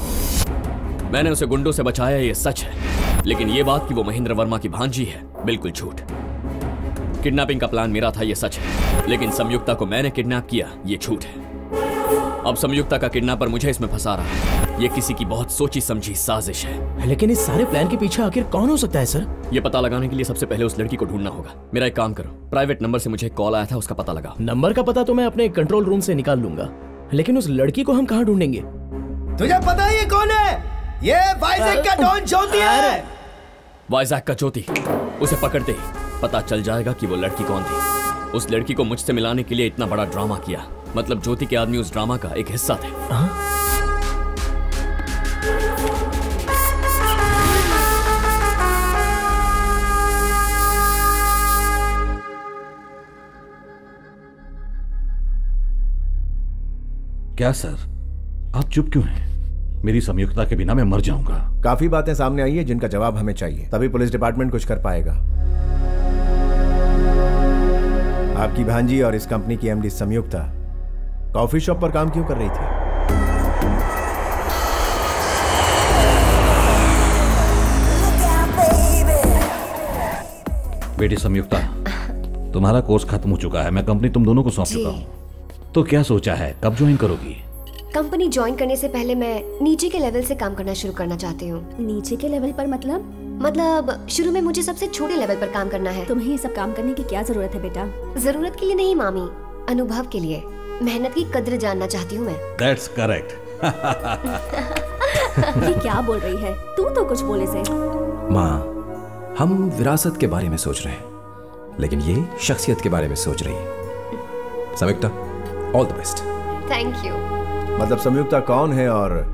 मैंने उसे गुंडों से बचाया ये सच है। लेकिन ये बात कि वो महेंद्र वर्मा की भांजी है बिल्कुल झूठ। किडनैपिंग का प्लान मेरा था ये सच है। लेकिन संयुक्ता को मैंने किडनैप किया ये झूठ है। अब संयुक्ता का किडनैपर मुझे इसमें फंसा रहा है। ये किसी की बहुत सोची समझी साजिश है। लेकिन इस सारे प्लान के पीछे आखिर कौन हो सकता है सर? ये पता लगाने के लिए सबसे पहले उस लड़की को ढूंढना होगा। मेरा एक काम करो प्राइवेट नंबर से मुझे कॉल आया था उसका पता लगा नंबर का पता तो मैं अपने कंट्रोल रूम से निकाल लूँगा। लेकिन उस लड़की को हम कहाँ ढूंढेंगे? तुझे पता है ये कौन है? ये वाइजैक का डॉन ज्योति है। वाइजैक का ज्योति उसे पकड़ते ही पता चल जाएगा कि वो लड़की कौन थी। उस लड़की को मुझसे मिलाने के लिए इतना बड़ा ड्रामा किया। मतलब ज्योति के आदमी उस ड्रामा का एक हिस्सा थे। क्या सर? आप चुप क्यों हैं? मेरी संयुक्ता के बिना मैं मर जाऊँगा। काफ़ी बातें सामने आई है जिनका जवाब हमें चाहिए। तभी पुलिस डिपार्टमेंट कुछ कर पाएगा। आपकी भांजी और इस कंपनी की एमडी संयुक्ता कॉफ़ी शॉप पर काम क्यों कर रही थी? बेटी संयुक्ता तुम्हारा कोर्स खत्म हो चुका है। मैं कंपनी तुम दोनों को सौंप चुका हूँ। तो क्या सोचा है? कब ज्वाइन करोगी? कंपनी ज्वाइन करने से पहले मैं नीचे के लेवल से काम करना शुरू करना चाहती हूँ। नीचे के लेवल पर मतलब? मतलब शुरू में मुझे सबसे छोटे लेवल पर काम करना है। तुम्हें ये सब काम करने की क्या ज़रूरत है बेटा? ज़रूरत के लिए नहीं मामी। अनुभव के लिए। मेहनत की कद्र जानना चाहती हूँ मैं। दैट्स करेक्ट <laughs> ये क्या बोल रही है? तू तो कुछ बोले से। माँ हम विरासत के बारे में सोच रहे हैं लेकिन ये शख्सियत के बारे में सोच रही है। Sanyukta all the best thank you मतलब संयुक्ता कौन है और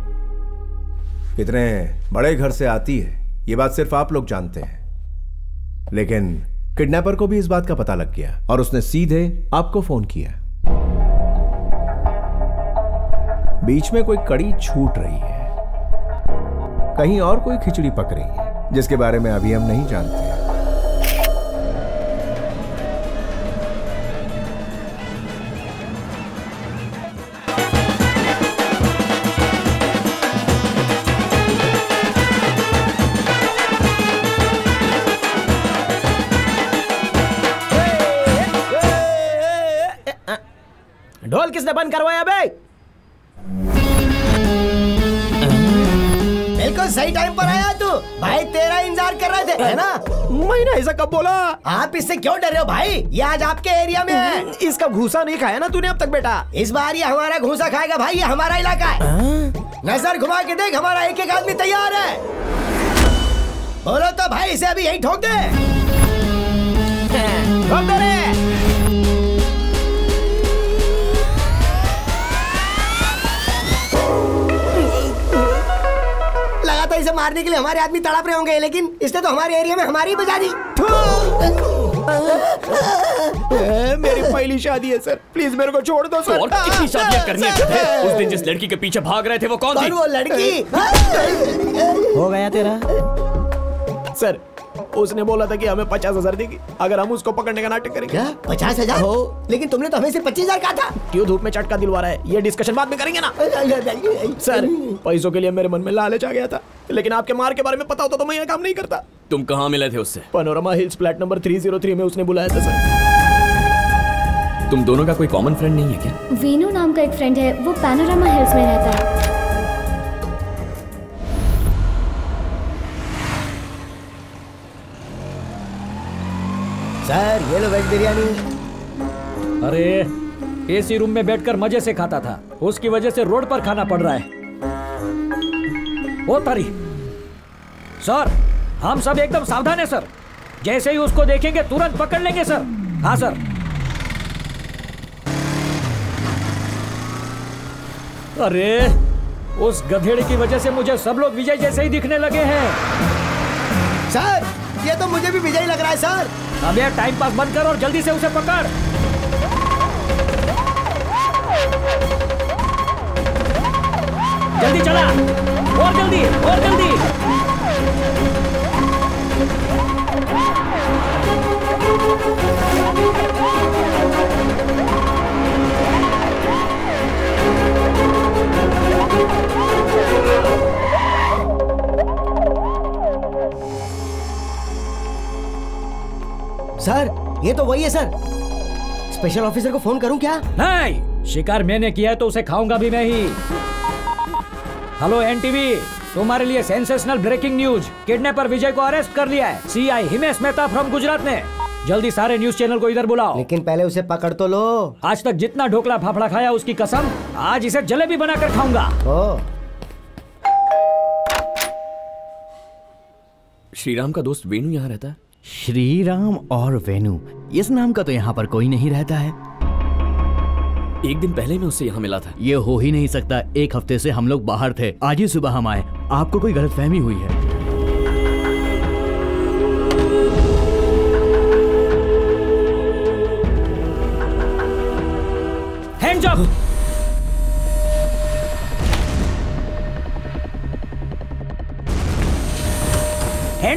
कितने बड़े घर से आती है, ये बात सिर्फ़ आप लोग जानते हैं। लेकिन किडनैपर को भी इस बात का पता लग गया और उसने सीधे आपको फ़ोन किया। बीच में कोई कड़ी छूट रही है। कहीं और कोई खिचड़ी पक रही है, जिसके बारे में अभी हम नहीं जानते। बंद करवाया बे बिल्कुल सही टाइम पर आया तू। भाई तेरा इंतज़ार कर रहे थे है ना? मैंने ऐसा कब बोला? आप इससे क्यों डर रहे हो भाई? ये आज आपके एरिया में है। इसका घूसा नहीं खाया ना तूने अब तक बेटा? इस बार ये हमारा घूसा खाएगा भाई ये हमारा इलाका है। नज़र घुमा के देख हमारा एक एक आदमी तैयार है। बोलो तो भाई इसे अभी यही ठोक दे। इसे मारने के लिए हमारे आदमी तड़प रहे होंगे लेकिन इसने तो हमारे एरिया में हमारी बजा दी। मेरी पहली शादी है सर। प्लीज़ मेरे को छोड़ दो सर। और कितनी शादियाँ करनी है? उस दिन जिस लड़की के पीछे भाग रहे थे वो कौन थी? वो लड़की? हो गया तेरा। सर उसने बोला था कि हमें पचास हज़ार देगी। अगर हम उसको पकड़ने का नाटक करेंगे। पचास हज़ार? हो। लेकिन तुमने तो हमें सिर्फ़ पच्चीस हज़ार कहा था। क्यों धूप में चटका दिलवा रहा है? ये डिस्कशन बाद में करेंगे ना। सर पैसों के लिए मेरे मन में लालच आ गया था। लेकिन आपके मार के बारे में पता होता तो मैं यह काम नहीं करता। तुम कहाँ मिले थे उससे? पनोरमा हिल्स फ्लैट नंबर 303 में उसने बुलाया था सर। तुम दोनों का कोई कॉमन फ्रेंड नहीं है क्या? वेनु नाम का एक फ्रेंड है वो पैनोरामा हिल्स में रहता है। सर ये लो वेज बिरयानी। अरे एसी रूम में बैठकर मज़े से खाता था। उसकी वजह से रोड पर खाना पड़ रहा है। ओ तारी। सर हम सब एकदम सावधान है सर। जैसे ही उसको देखेंगे तुरंत पकड़ लेंगे सर। हाँ सर। अरे उस गधेड़े की वजह से मुझे सब लोग विजय जैसे ही दिखने लगे हैं। सर ये तो मुझे भी विजय लग रहा है, सर। अब यार टाइम पास बंद कर और जल्दी से उसे पकड़। जल्दी चला। और जल्दी और जल्दी। सर ये तो वही है सर। स्पेशल ऑफिसर को फ़ोन करूँ क्या? नहीं शिकार मैंने किया है तो उसे खाऊँगा भी मैं ही। हेलो एनटीवी तुम्हारे लिए sensational breaking news kidnapper Vijay को अरेस्ट कर लिया है। सीआई हिमेश मेहता फ्रॉम गुजरात ने। जल्दी सारे न्यूज़ चैनल को इधर बुलाओ। लेकिन पहले उसे पकड़ तो लो। आज तक जितना ढोकला फाफड़ा खाया उसकी कसम आज इसे जलेबी बनाकर खाऊँगा। श्रीराम का दोस्त वेणु यहाँ रहता है? श्री राम और वेनु इस नाम का तो यहाँ पर कोई नहीं रहता है। एक दिन पहले मैं उससे यहाँ मिला था। ये हो ही नहीं सकता एक हफ़्ते से हम लोग बाहर थे। आज ही सुबह हम आए। आपको कोई गलतफहमी हुई है?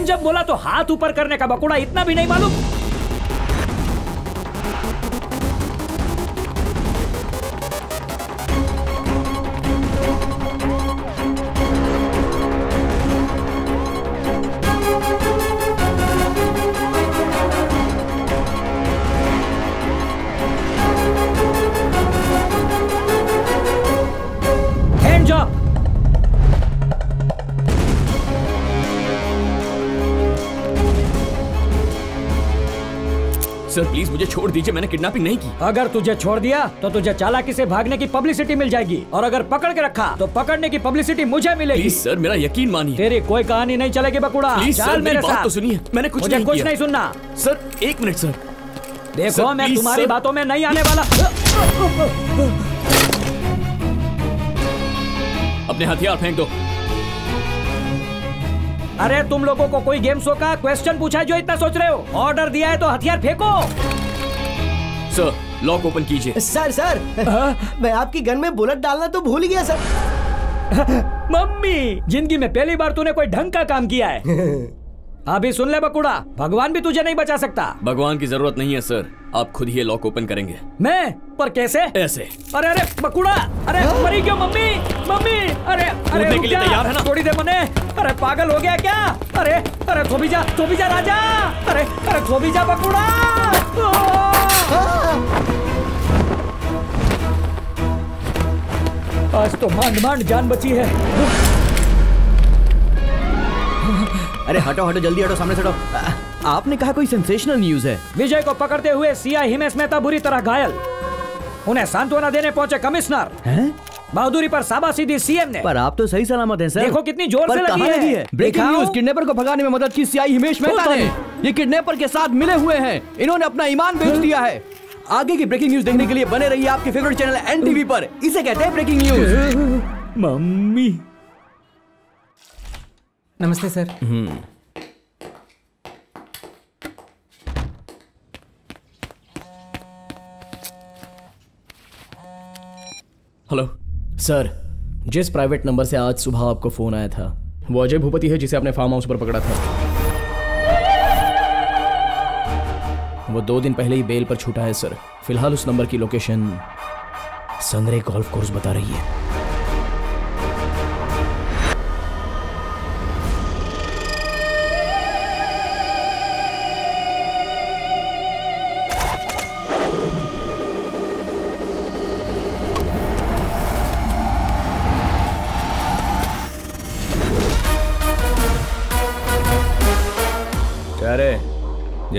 जब बोला तो हाथ ऊपर करने का बकुड़ा इतना भी नहीं मालूम। सर प्लीज़ मुझे छोड़ दीजिए मैंने किडनैपिंग नहीं की। अगर तुझे छोड़ दिया तो तुझे चालाकी से भागने की पब्लिसिटी मिल जाएगी। और अगर पकड़ के रखा तो पकड़ने की पब्लिसिटी मुझे मिलेगी। प्लीज़ सर मेरा यकीन मानिए। तेरी कोई कहानी नहीं चलेगी बकुड़ा। प्लीज़ सर मेरी साथ। तो सुनिए। मैंने कुछ नहीं कुछ नहीं सुनना। सर एक मिनट सर देखो मैं तुम्हारी बातों में नहीं आने वाला। अपने हथियार फेंक दो। अरे तुम लोगों को कोई गेम शो का क्वेश्चन पूछा है जो इतना सोच रहे हो? ऑर्डर दिया है तो हथियार फेंको। सर लॉक ओपन कीजिए। सर सर मैं आपकी गन में बुलेट डालना तो भूल गया सर <laughs> मम्मी ज़िंदगी में पहली बार तूने कोई ढंग का काम किया है। <laughs> अभी सुन ले बकुड़ा। भगवान भी तुझे नहीं बचा सकता। भगवान की ज़रूरत नहीं है सर। आप खुद ही ये लॉक ओपन करेंगे। मैं? पर कैसे? ऐसे। अरे अरे बकुड़ा! अरे मरी क्यों मम्मी? मम्मी! अरे अरे रुक के लिए जा। तैयार है ना? थोड़ी देर मने। अरे पागल हो गया क्या? अरे अरे धोबी जा धोबी जा राजा! अरे अरे धोबी जा बकुड़ा! आज तो मांड मांड जान बची है। अरे हटो हटो जल्दी हटो सामने से हटो। आपने कहा कोई सेंसेशनल न्यूज़ है? विजय को पकड़ते हुए सीआई हिमेश मेहता बुरी तरह घायल। उन्हें सांत्वना देने पहुँचे कमिश्नर। हैं? बहादुरी पर शाबाशी दी सीएम ने। पर आप तो सही सलामत हैं सर। देखो कितनी ज़ोर से लगी है। लगी है? ब्रेकिंग न्यूज़ किडनैपर को भगाने में मदद की सीआई हिमेश मेहता ने। ये किडनैपर के साथ मिले हुए हैं। इन्होंने अपना ईमान बेच दिया है। आगे की ब्रेकिंग न्यूज़ देखने के लिए बने रहिए आपके फेवरेट चैनल एनटीवी पर। इसे कहते हैं ब्रेकिंग न्यूज़ <laughs> मम्मी। नमस्ते सर। हेलो सर जिस प्राइवेट नंबर से आज सुबह आपको फ़ोन आया था वो अजय भूपति है जिसे आपने फार्म हाउस पर पकड़ा था। वो दो दिन पहले ही बेल पर छूटा है सर। फ़िलहाल उस नंबर की लोकेशन संग्रह गोल्फ कोर्स बता रही है।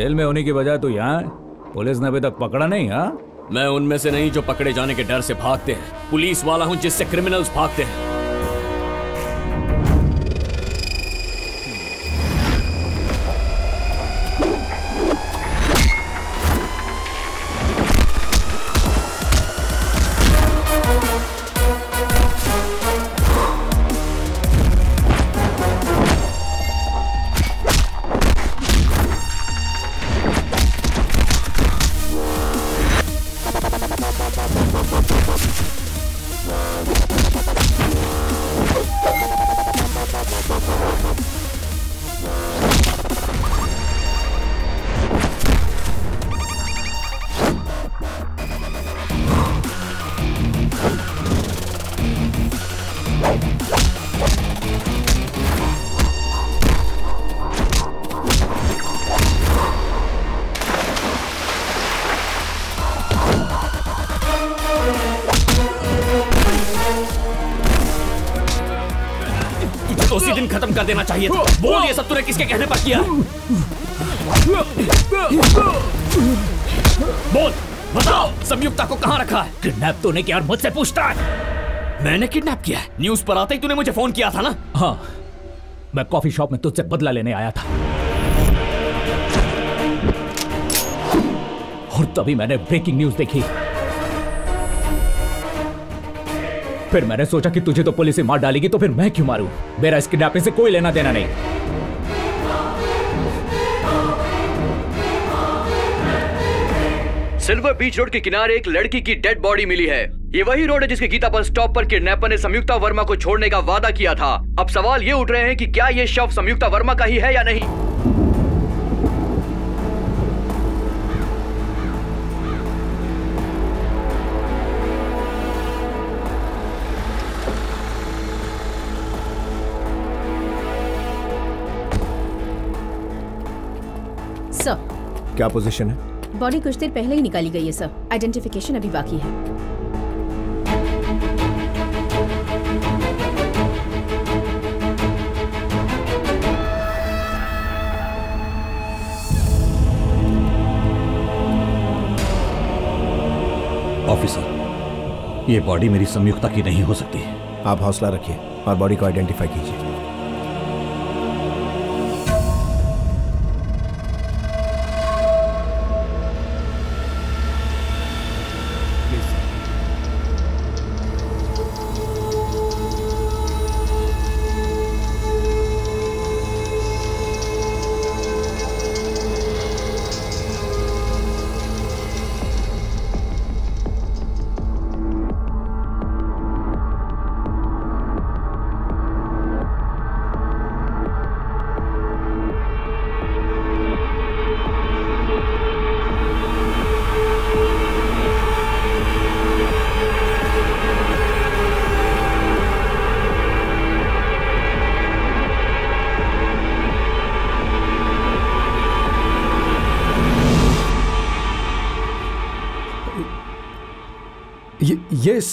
जेल में होने की बजाय तो यहाँ पुलिस ने अभी तक पकड़ा नहीं हाँ? मैं उनमें से नहीं जो पकड़े जाने के डर से भागते हैं। पुलिस वाला हूँ जिससे क्रिमिनल्स भागते हैं। किसके कहने पर किया बोल, बताओ, संयुक्ता को कहाँ रखा है? किडनैप तूने किया और मुझसे पूछता है। मैंने किडनैप किया है। न्यूज़ पर आते ही तूने मुझे फ़ोन किया था ना? हाँ। मैं कॉफ़ी शॉप में तुझसे बदला लेने आया था। और तभी मैंने ब्रेकिंग न्यूज़ देखी। फिर मैंने सोचा कि तुझे तो पुलिस मार डालेगी तो फिर मैं क्यों मारूं? मेरा इस किडनैपिंग से कोई लेना देना नहीं। सिल्वर बीच रोड के किनारे एक लड़की की डेड बॉडी मिली है। ये वही रोड है जिसके गीता बस स्टॉप पर किडनैपर ने संयुक्ता वर्मा को छोड़ने का वादा किया था। अब सवाल ये उठ रहे हैं कि क्या ये शव संयुक्ता वर्मा का ही है या नहीं? सर क्या पोजीशन है? बॉडी कुछ देर पहले ही निकाली गई है सर आइडेंटिफिकेशन अभी बाकी है। ऑफिसर ये बॉडी मेरी संयुक्ता की नहीं हो सकती। आप हौसला रखिए और बॉडी को आइडेंटिफाई कीजिए।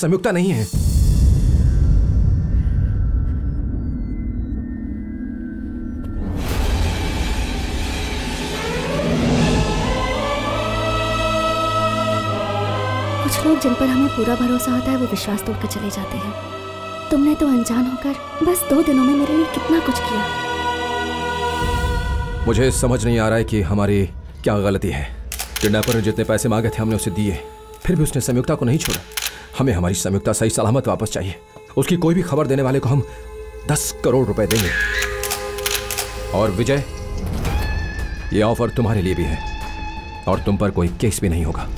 संयुक्ता नहीं है। कुछ लोग जिन पर हमें पूरा भरोसा होता है वो विश्वास तोड़कर चले जाते हैं। तुमने तो अनजान होकर बस दो दिनों में मेरे लिए कितना कुछ किया। मुझे समझ नहीं आ रहा है कि हमारी क्या गलती है। किडनैपर ने जितने पैसे मांगे थे हमने उसे दिए। फिर भी उसने संयुक्ता को नहीं छोड़ा। हमें हमारी संयुक्ता सही सलामत वापस चाहिए। उसकी कोई भी खबर देने वाले को हम दस करोड़ रुपए देंगे। और विजय ये ऑफ़र तुम्हारे लिए भी है और तुम पर कोई केस भी नहीं होगा।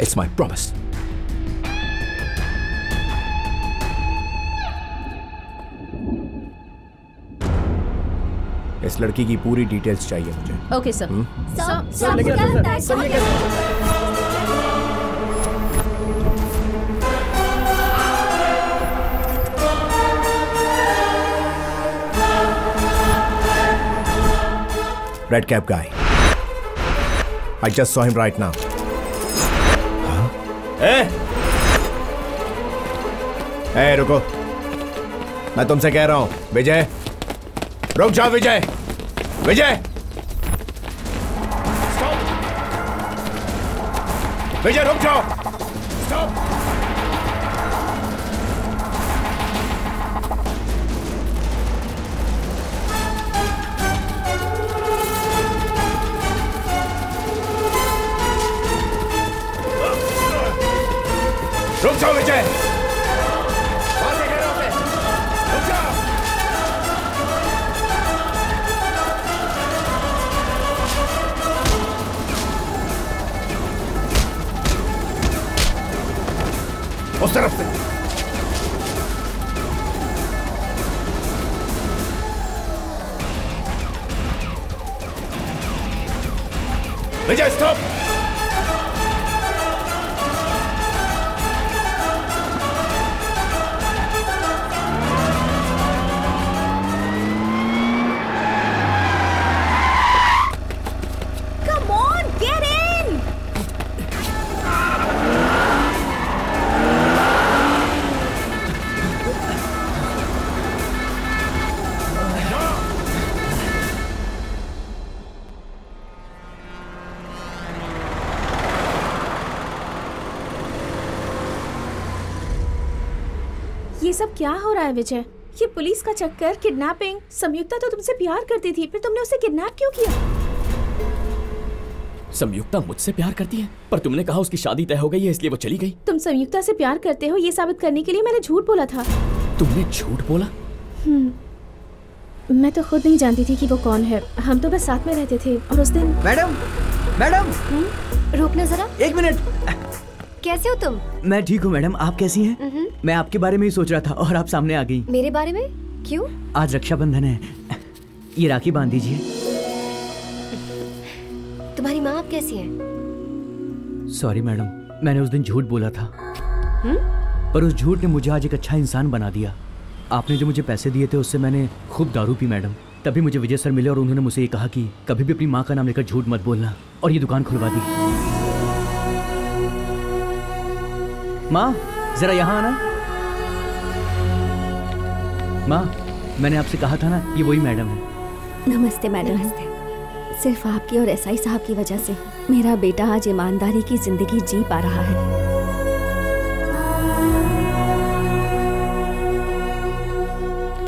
इट्स माई प्रॉमिस इस लड़की की पूरी डिटेल्स चाहिए मुझे। Okay sir? Sir, sir, Cap guy. I just saw him right now. ए ए रुको। मैं तुमसे कह रहा हूँ, विजय। रुक जाओ, विजय। विजय। विजय, रुक जाओ। क्या हो रहा है विजय? ये पुलिस का चक्कर किडनैपिंग संयुक्ता तो तुमसे प्यार करती थी फिर तुमने उसे किडनैप क्यों किया? संयुक्ता मुझसे प्यार करती है पर तुमने कहा उसकी शादी तय हो गई है इसलिए वो चली गई। तुम संयुक्ता से प्यार करते हो ये साबित करने के लिए मैंने झूठ बोला था। तुमने झूठ बोला? हम्म, मैं तो खुद नहीं जानती थी कि वो कौन है। हम तो बस साथ में रहते थे और उस दिन मैडम मैडम! रुकना जरा। एक मिनट। कैसे हो तुम? मैं ठीक हूँ मैडम आप कैसी हैं? मम्हम। मैं आपके बारे में ही सोच रहा था और आप सामने आ गई। मेरे बारे में? क्यों? आज रक्षाबंधन है। ये राखी बाँध दीजिए। तुम्हारी माँ आप कैसी है? सॉरी मैडम मैंने उस दिन झूठ बोला था। हुँ? पर उस झूठ ने मुझे आज एक अच्छा इंसान बना दिया। आपने जो मुझे पैसे दिए थे उससे मैंने खूब दारू पी मैडम। तभी मुझे विजय सर मिले और उन्होंने मुझे ये कहा कि कभी भी अपनी माँ का नाम लेकर झूठ मत बोलना और ये दुकान खुलवा दी। माँ जरा यहाँ आना। माँ मैंने आपसे कहा था ना ये वही मैडम है। नमस्ते मैडम। नमस्ते। सिर्फ़ आपकी और एसआई साहब की वजह से मेरा बेटा आज ईमानदारी की ज़िंदगी जी पा रहा है।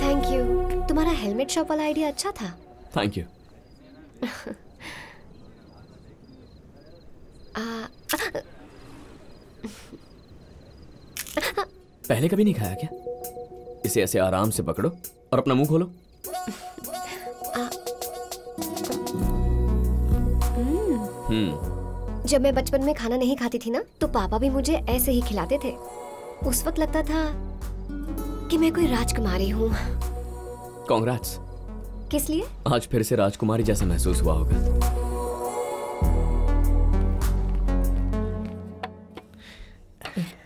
थैंक यू तुम्हारा हेलमेट शॉप वाला आइडिया अच्छा था। थैंक यू <laughs> आ, पहले कभी नहीं खाया क्या? इसे ऐसे आराम से पकड़ो और अपना मुँह खोलो। हम्म। जब मैं बचपन में खाना नहीं खाती थी ना तो पापा भी मुझे ऐसे ही खिलाते थे। उस वक्त लगता था कि मैं कोई राजकुमारी हूँ। कांग्रेट्स किस लिए? आज फिर से राजकुमारी जैसा महसूस हुआ होगा।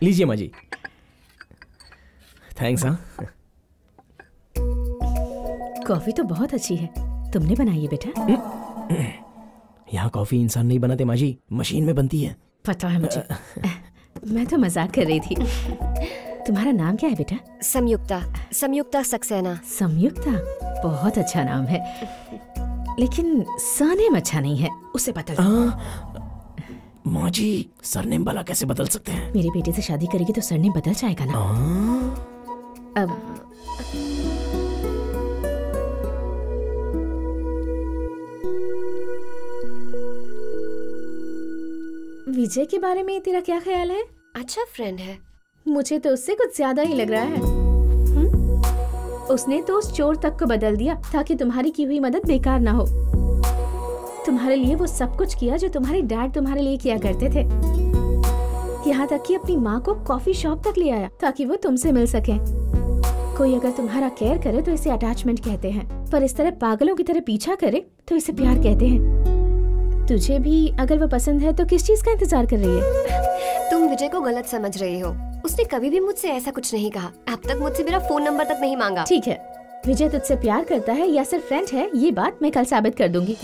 लीजिए माँ जी। थैंक्स हाँ कॉफ़ी तो बहुत अच्छी है। तुमने बनाई है बेटा? यहाँ कॉफ़ी इंसान नहीं बनाते माँ जी। मशीन में बनती है। पता है मुझे। मैं तो मज़ाक कर रही थी। तुम्हारा नाम क्या है बेटा? संयुक्ता। संयुक्ता सक्सेना। संयुक्ता? बहुत अच्छा नाम है। लेकिन सरनेम अच्छा नहीं है। उसे बदल माँ जी सरनेम भला कैसे बदल सकते हैं? मेरे बेटे से शादी करेगी तो सरनेम बदल जाएगा ना। अब। विजय के बारे में तेरा क्या ख्याल है? अच्छा फ्रेंड है। मुझे तो उससे कुछ ज़्यादा ही लग रहा है। हम्म? उसने तो उस चोर तक को बदल दिया ताकि तुम्हारी की हुई मदद बेकार ना हो। तुम्हारे लिए वो सब कुछ किया जो तुम्हारे डैड तुम्हारे लिए किया करते थे। यहाँ तक कि अपनी माँ को कॉफ़ी शॉप तक ले आया ताकि वो तुमसे मिल सके। कोई अगर तुम्हारा केयर करे तो इसे अटैचमेंट कहते हैं। पर इस तरह पागलों की तरह पीछा करे तो इसे प्यार कहते हैं। तुझे भी अगर वो पसंद है तो किस चीज़ का इंतज़ार कर रही है? तुम विजय को गलत समझ रही हो। उसने कभी भी मुझसे ऐसा कुछ नहीं कहा। अब तक मुझसे मेरा फ़ोन नंबर तक नहीं मांगा। ठीक है। विजय तुझसे प्यार करता है या सिर्फ़ फ्रेंड है ये बात मैं कल साबित कर दूँगी।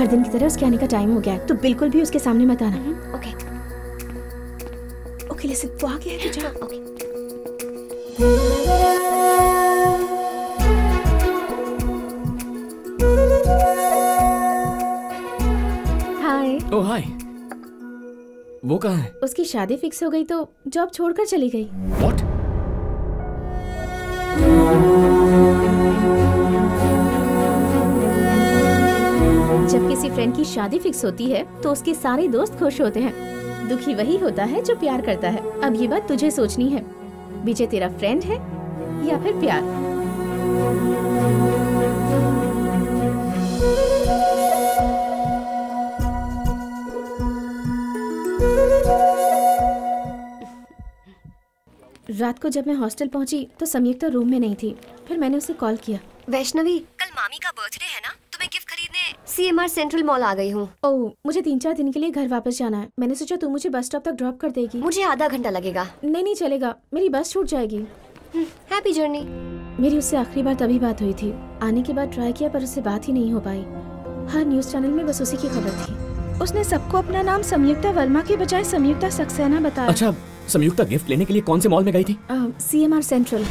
हर दिन की तरह उसके आने का टाइम हो गया है। तो बिल्कुल भी उसके सामने मत आना। ओके ओके लिसन वो आ गया है तुझे ओके हाय ओ हाय वो कहाँ है? उसकी शादी फिक्स हो गई तो जॉब छोड़कर चली गई। व्हाट जब किसी फ्रेंड की शादी फिक्स होती है तो उसके सारे दोस्त खुश होते हैं। दुखी वही होता है जो प्यार करता है। अब ये बात तुझे सोचनी है। विजय तेरा फ्रेंड है या फिर प्यार? रात को जब मैं हॉस्टल पहुँची तो संयुक्ता रूम में नहीं थी। फिर मैंने उसे कॉल किया। वैष्णवी। कल मामी का बर्थडे है ना? सीएमआर सेंट्रल मॉल आ गई हूँ। ओह मुझे तीन चार दिन के लिए घर वापस जाना है। मैंने सोचा तू मुझे बस स्टॉप तक ड्रॉप कर देगी। मुझे आधा घंटा लगेगा। नहीं नहीं चलेगा। मेरी बस छूट जाएगी। हैप्पी जर्नी मेरी उससे आखिरी बार तभी बात हुई थी। आने के बाद ट्राई किया पर उससे बात ही नहीं हो पाई। हर न्यूज़ चैनल में बस उसी की खबर थी। उसने सबको अपना नाम संयुक्ता वर्मा के बजाय संयुक्ता सक्सेना बताया। अच्छा संयुक्ता गिफ्ट लेने के लिए कौन से मॉल में गई थी? C M R central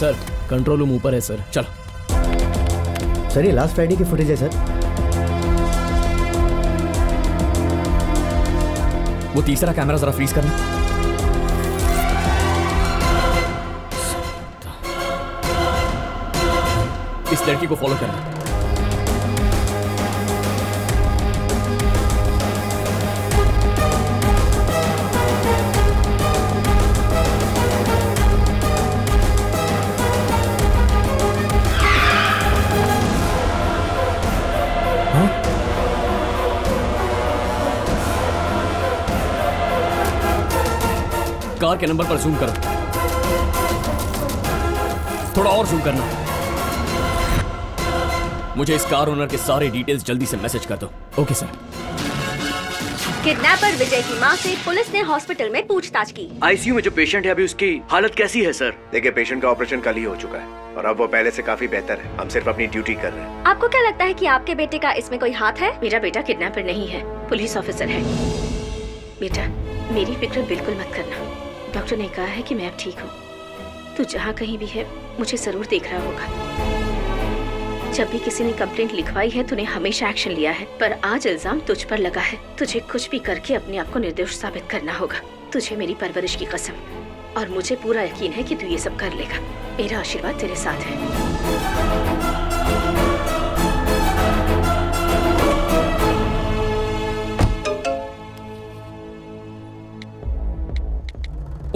sir control room ऊपर है सर। चलो। सर ये लास्ट फ्राइडे की फुटेज है सर। वो तीसरा कैमरा जरा फ्रीज करना। इस लड़की को फॉलो करना। कार के नंबर पर जूम करो। थोड़ा और जूम करना। मुझे इस कार ओनर के सारे डिटेल्स जल्दी से मैसेज कर दो। ओके सर किडनैपर विजय की माँ से पुलिस ने हॉस्पिटल में पूछताछ की। आईसीयू में जो पेशेंट है अभी उसकी हालत कैसी है सर देखिए पेशेंट का ऑपरेशन कल ही हो चुका है और अब वो पहले से काफ़ी बेहतर है। हम सिर्फ़ अपनी ड्यूटी कर रहे हैं। आपको क्या लगता है कि आपके बेटे का इसमें कोई हाथ है? मेरा बेटा किडनैपर नहीं है पुलिस ऑफिसर है। बेटा मेरी फ़िक्र बिल्कुल मत करना। डॉक्टर ने कहा है कि मैं अब ठीक हूँ। तू जहाँ कहीं भी है, मुझे ज़रूर देख रहा होगा। जब भी किसी ने कंप्लेंट लिखवाई है, तूने हमेशा एक्शन लिया है, पर आज इल्ज़ाम तुझ पर लगा है। तुझे कुछ भी करके अपने आप को निर्दोष साबित करना होगा। तुझे मेरी परवरिश की कसम। और मुझे पूरा यकीन है कि तू ये सब कर लेगा। मेरा आशीर्वाद तेरे साथ है।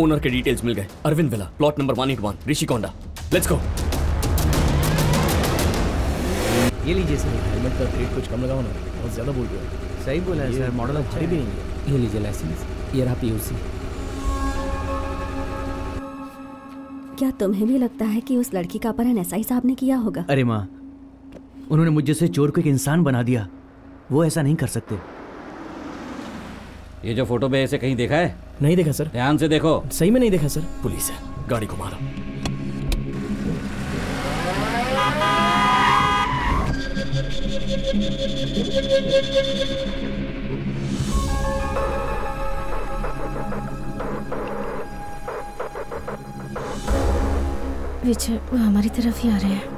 ओनर के डिटेल्स मिल गए। Arvind villa plot number one eight one Rishikonda. Let's go ये लीजिए सर हेलमेट का रेट कुछ कम लगाओ ना। बहुत ज़्यादा बोल रहे हो। सही बोला है सर मॉडल अच्छा है। भी नहीं है। ये लीजिए लाइसेंस ये रहा पीयूसी क्या तुम्हें भी लगता है कि उस लड़की का अपहरण एसआई साहब ने किया होगा? अरे माँ उन्होंने मुझ जैसे चोर को एक इंसान बना दिया। वो ऐसा नहीं कर सकते। ये जो फ़ोटो में ऐसे कहीं देखा है? नहीं देखा सर। ध्यान से देखो। सही में नहीं देखा सर। पुलिस है। गाड़ी को मारो। वो हमारी तरफ़ ही आ रहे हैं।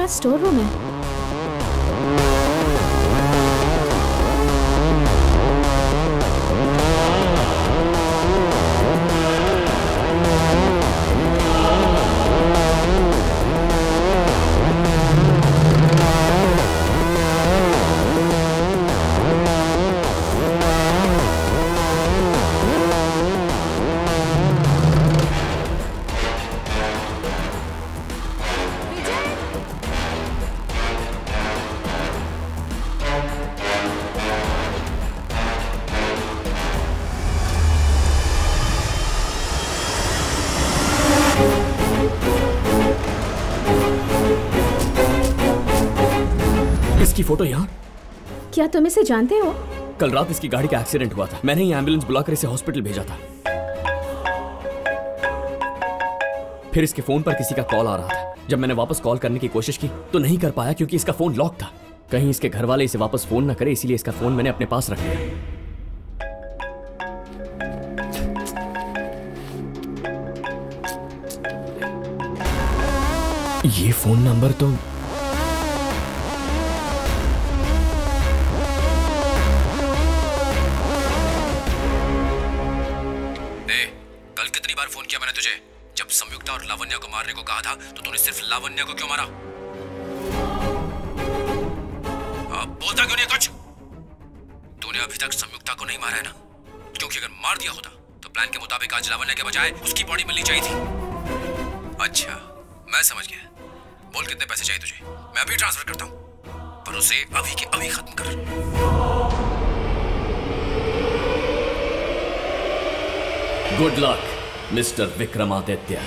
शायद स्टोर रूम है। फ़ोटो यहाँ? क्या तुम इसे जानते हो? कल रात इसकी गाड़ी का एक्सीडेंट हुआ था। मैंने ही एंबुलेंस बुलाकर इसे हॉस्पिटल भेजा था। फिर इसके फ़ोन पर किसी का कॉल आ रहा था। जब मैंने वापस कॉल करने की कोशिश की तो नहीं कर पाया क्योंकि इसका फ़ोन लॉक था। कहीं इसके घर वाले इसे वापस फ़ोन ना करे इसीलिए इसका फ़ोन मैंने अपने पास रख लिया। ये फ़ोन नंबर तो बजाय उसकी बॉडी मिलनी चाहिए थी। अच्छा मैं समझ गया। बोल कितने पैसे चाहिए तुझे? मैं अभी ट्रांसफ़र करता हूँ। पर उसे अभी के अभी खत्म कर। गुड लक मिस्टर विक्रमादित्य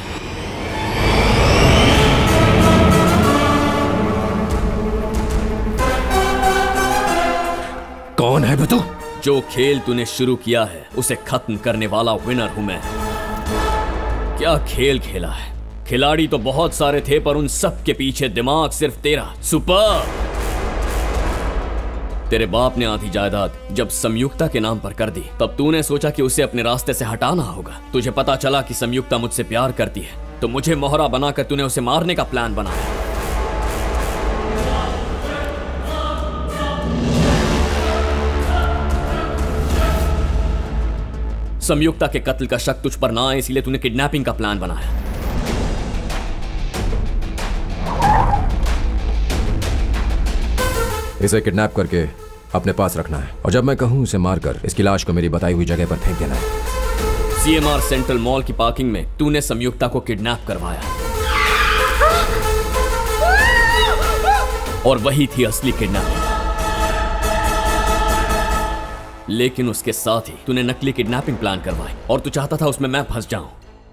कौन है बतू? जो खेल तूने शुरू किया है उसे खत्म करने वाला विनर हूँ मैं। क्या खेल खेला है। खिलाड़ी तो बहुत सारे थे, पर उन सब के पीछे दिमाग सिर्फ़ तेरा। सुपर! तेरे बाप ने आधी जायदाद जब संयुक्ता के नाम पर कर दी, तब तूने सोचा कि उसे अपने रास्ते से हटाना होगा। तुझे पता चला कि संयुक्ता मुझसे प्यार करती है तो मुझे मोहरा बनाकर तूने उसे मारने का प्लान बनाया। संयुक्ता के कत्ल का शक तुझ पर ना आए इसीलिए तूने किडनैपिंग का प्लान बनाया। इसे किडनैप करके अपने पास रखना है। और जब मैं कहूँ इसे मारकर इसकी लाश को मेरी बताई हुई जगह पर फेंक देना है। सीएमआर सेंट्रल मॉल की पार्किंग में तूने संयुक्ता को किडनैप करवाया। और वही थी असली किडनैपिंग लेकिन उसके साथ ही तूने नकली किडनैपिंग प्लान करवाई और तू चाहता था उसमें मैं फंस जाऊँ।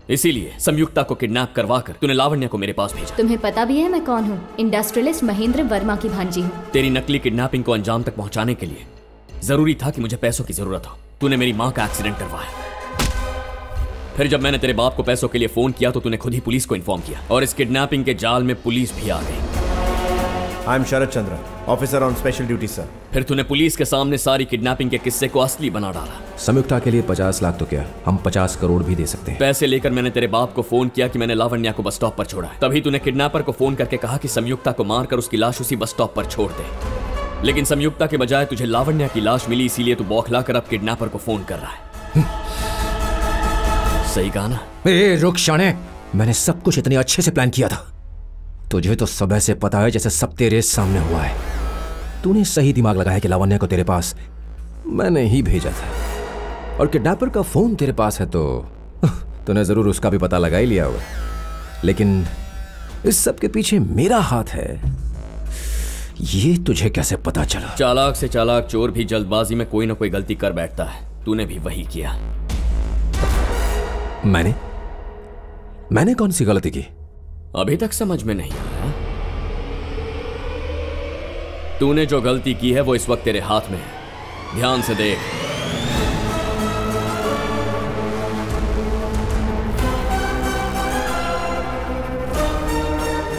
इसीलिए संयुक्ता को किडनैप करवा कर तूने लावण्य को मेरे पास भेजा। तुम्हें पता भी है मैं कौन हूँ? इंडस्ट्रियलिस्ट महेंद्र वर्मा की भांजी हूँ। तेरी नकली किडनैपिंग को अंजाम तक पहुँचाने के लिए ज़रूरी था कि मुझे पैसों की ज़रूरत हो। तूने मेरी माँ का एक्सीडेंट करवाया। फिर जब मैंने तेरे बाप को पैसों के लिए फ़ोन किया तो तूने खुद ही पुलिस को इन्फॉर्म किया और इस किडनैपिंग के जाल में पुलिस भी आ गई। I am Sharad Chandra officer on special duty sir फिर तूने पुलिस के सामने सारी किडनैपिंग के किस्से को असली बना डाला। संयुक्ता के लिए पचास लाख तो क्या? हम पचास करोड़ भी दे सकते हैं। पैसे लेकर मैंने तेरे बाप को फ़ोन किया कि मैंने लावण्या को बस स्टॉप पर छोड़ा है। तभी तूने किडनैपर को फ़ोन करके कहा कि संयुक्ता को मारकर उसकी लाश उसी बस स्टॉप पर छोड़ दे। लेकिन संयुक्ता के बजाय तुझे लावण्या की लाश मिली इसीलिए तू बौखला कर अब किडनैपर को फ़ोन कर रहा है। सही कहा ना? रुक शाने मैंने सब कुछ इतने अच्छे से प्लान किया था। तुझे तो सब ऐसे पता है जैसे सब तेरे सामने हुआ है। तूने सही दिमाग लगाया कि लावण्य को तेरे पास मैंने ही भेजा था। और किडनैपर का फ़ोन तेरे पास है तो <laughs> तूने ज़रूर उसका भी पता लगा ही लिया होगा। लेकिन इस सब के पीछे मेरा हाथ है। ये तुझे कैसे पता चला? चालाक से चालाक चोर भी जल्दबाजी में कोई ना कोई गलती कर बैठता है। तूने भी वही किया। मैंने? मैंने कौन सी गलती की? अभी तक समझ में नहीं आया। तूने जो गलती की है, वो इस वक्त तेरे हाथ में है। ध्यान से देख।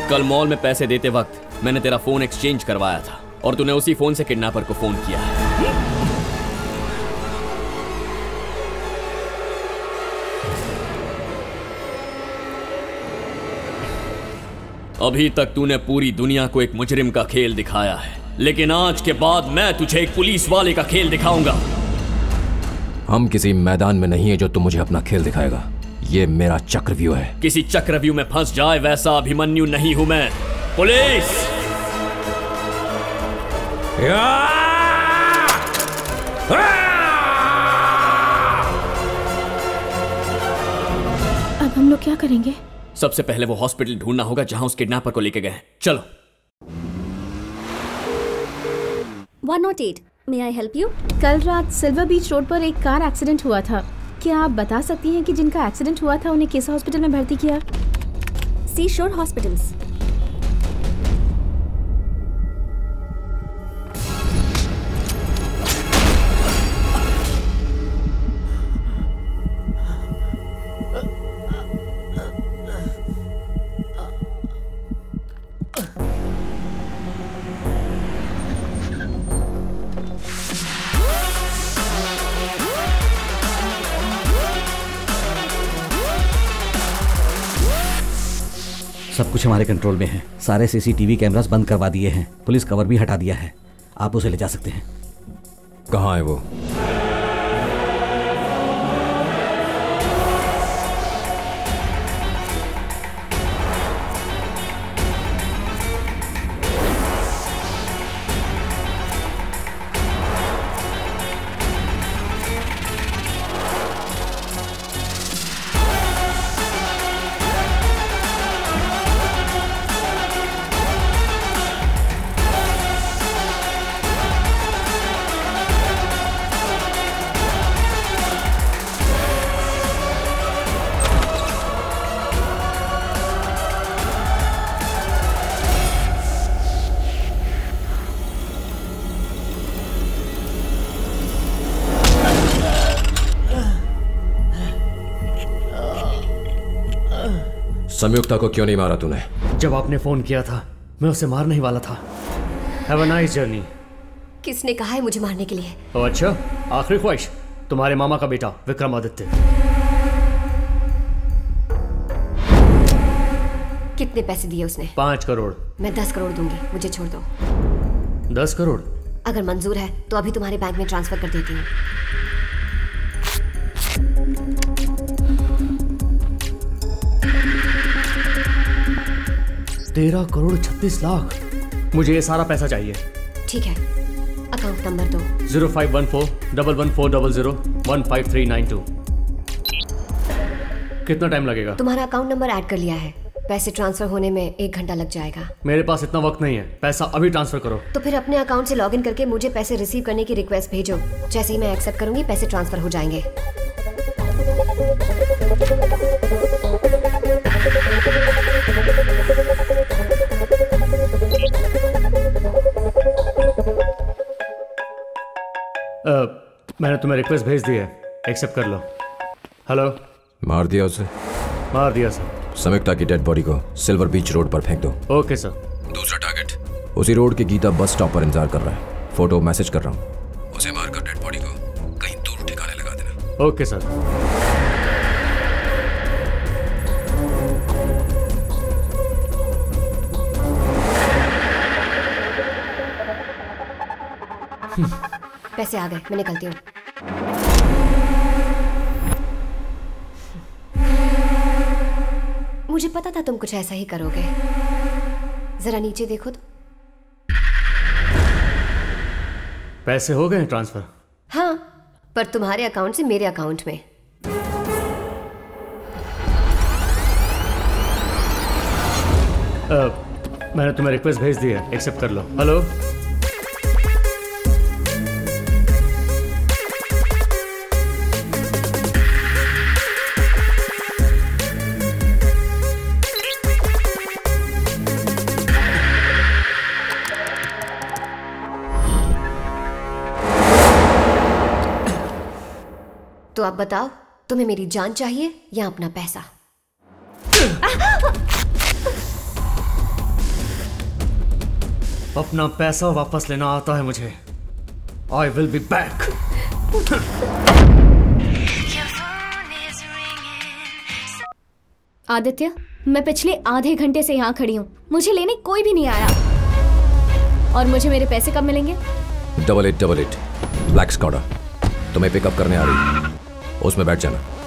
कल मॉल में पैसे देते वक्त मैंने तेरा फ़ोन एक्सचेंज करवाया था और तूने उसी फ़ोन से किडनैपर को फ़ोन किया है। अभी तक तूने पूरी दुनिया को एक मुजरिम का खेल दिखाया है। लेकिन आज के बाद मैं तुझे एक पुलिस वाले का खेल दिखाऊँगा। हम किसी मैदान में नहीं है जो तू मुझे अपना खेल दिखाएगा। ये मेरा चक्रव्यूह है। किसी चक्रव्यूह में फंस जाए वैसा अभिमन्यु नहीं हूँ मैं। पुलिस! अब हम लोग क्या करेंगे? सबसे पहले वो हॉस्पिटल ढूंढना होगा जहाँ उस किडनैपर को लेके गए। चलो। One not eight may I help you कल रात सिल्वर बीच रोड पर एक कार एक्सीडेंट हुआ था। क्या आप बता सकती हैं कि जिनका एक्सीडेंट हुआ था, उन्हें किस हॉस्पिटल में भर्ती किया? सी शोर हॉस्पिटल्स हमारे कंट्रोल में है। सारे सीसीटीवी कैमरास बंद करवा दिए हैं। पुलिस कवर भी हटा दिया है। आप उसे ले जा सकते हैं। कहाँ है वो? संयुक्ता को क्यों नहीं मारा तूने? जब आपने फ़ोन किया था मैं उसे मारने ही वाला था। हैव अ नाइस जर्नी किसने कहा है मुझे मारने के लिए? ओ अच्छा। आखिरी ख्वाहिश तुम्हारे मामा का बेटा विक्रमादित्य। कितने पैसे दिए उसने? पाँच करोड़। मैं दस करोड़ दूँगी मुझे छोड़ दो। दस करोड़? अगर मंजूर है तो अभी तुम्हारे बैंक में ट्रांसफ़र कर देती हूँ। तेरह करोड़ छत्तीस लाख। मुझे ये सारा पैसा चाहिए। ठीक है। अकाउंट नंबर दो। Zero five one four double one four double zero one five three nine two. कितना टाइम लगेगा? तुम्हारा अकाउंट नंबर ऐड कर लिया है। पैसे ट्रांसफ़र होने में एक घंटा लग जाएगा। मेरे पास इतना वक्त नहीं है। पैसा अभी ट्रांसफ़र करो। तो फिर अपने अकाउंट से लॉगिन करके मुझे पैसे रिसीव करने की रिक्वेस्ट भेजो। जैसे ही मैं एक्सेप्ट करूँगी पैसे ट्रांसफ़र हो जाएँगे। मैंने तुम्हें रिक्वेस्ट भेज दी है। एक्सेप्ट कर लो। हेलो मार दिया उसे। मार दिया सर संयुक्ता की डेड बॉडी को सिल्वर बीच रोड पर फेंक दो। ओके सर दूसरा टारगेट उसी रोड के गीता बस स्टॉप पर इंतज़ार कर रहा है। फ़ोटो मैसेज कर रहा हूँ। उसे मारकर डेड बॉडी को कहीं दूर ठिकाने लगा देना। ओके सर पैसे आ गए मैं निकलती हूँ। मुझे पता था तुम कुछ ऐसा ही करोगे। जरा नीचे देखो तो। पैसे हो गए ट्रांसफ़र? हाँ पर तुम्हारे अकाउंट से मेरे अकाउंट में। अ, मैंने तुम्हें रिक्वेस्ट भेज दी है एक्सेप्ट कर लो। हेलो? अब बताओ तुम्हें मेरी जान चाहिए या अपना पैसा? अपना पैसा वापस लेना आता है मुझे। I will be back Aditya मैं पिछले आधे घंटे से यहाँ खड़ी हूँ। मुझे लेने कोई भी नहीं आया। और मुझे मेरे पैसे कब मिलेंगे? Double eight double eight black Skoda तुम्हें पिकअप करने आ रही है। उसमें बैठ जाना।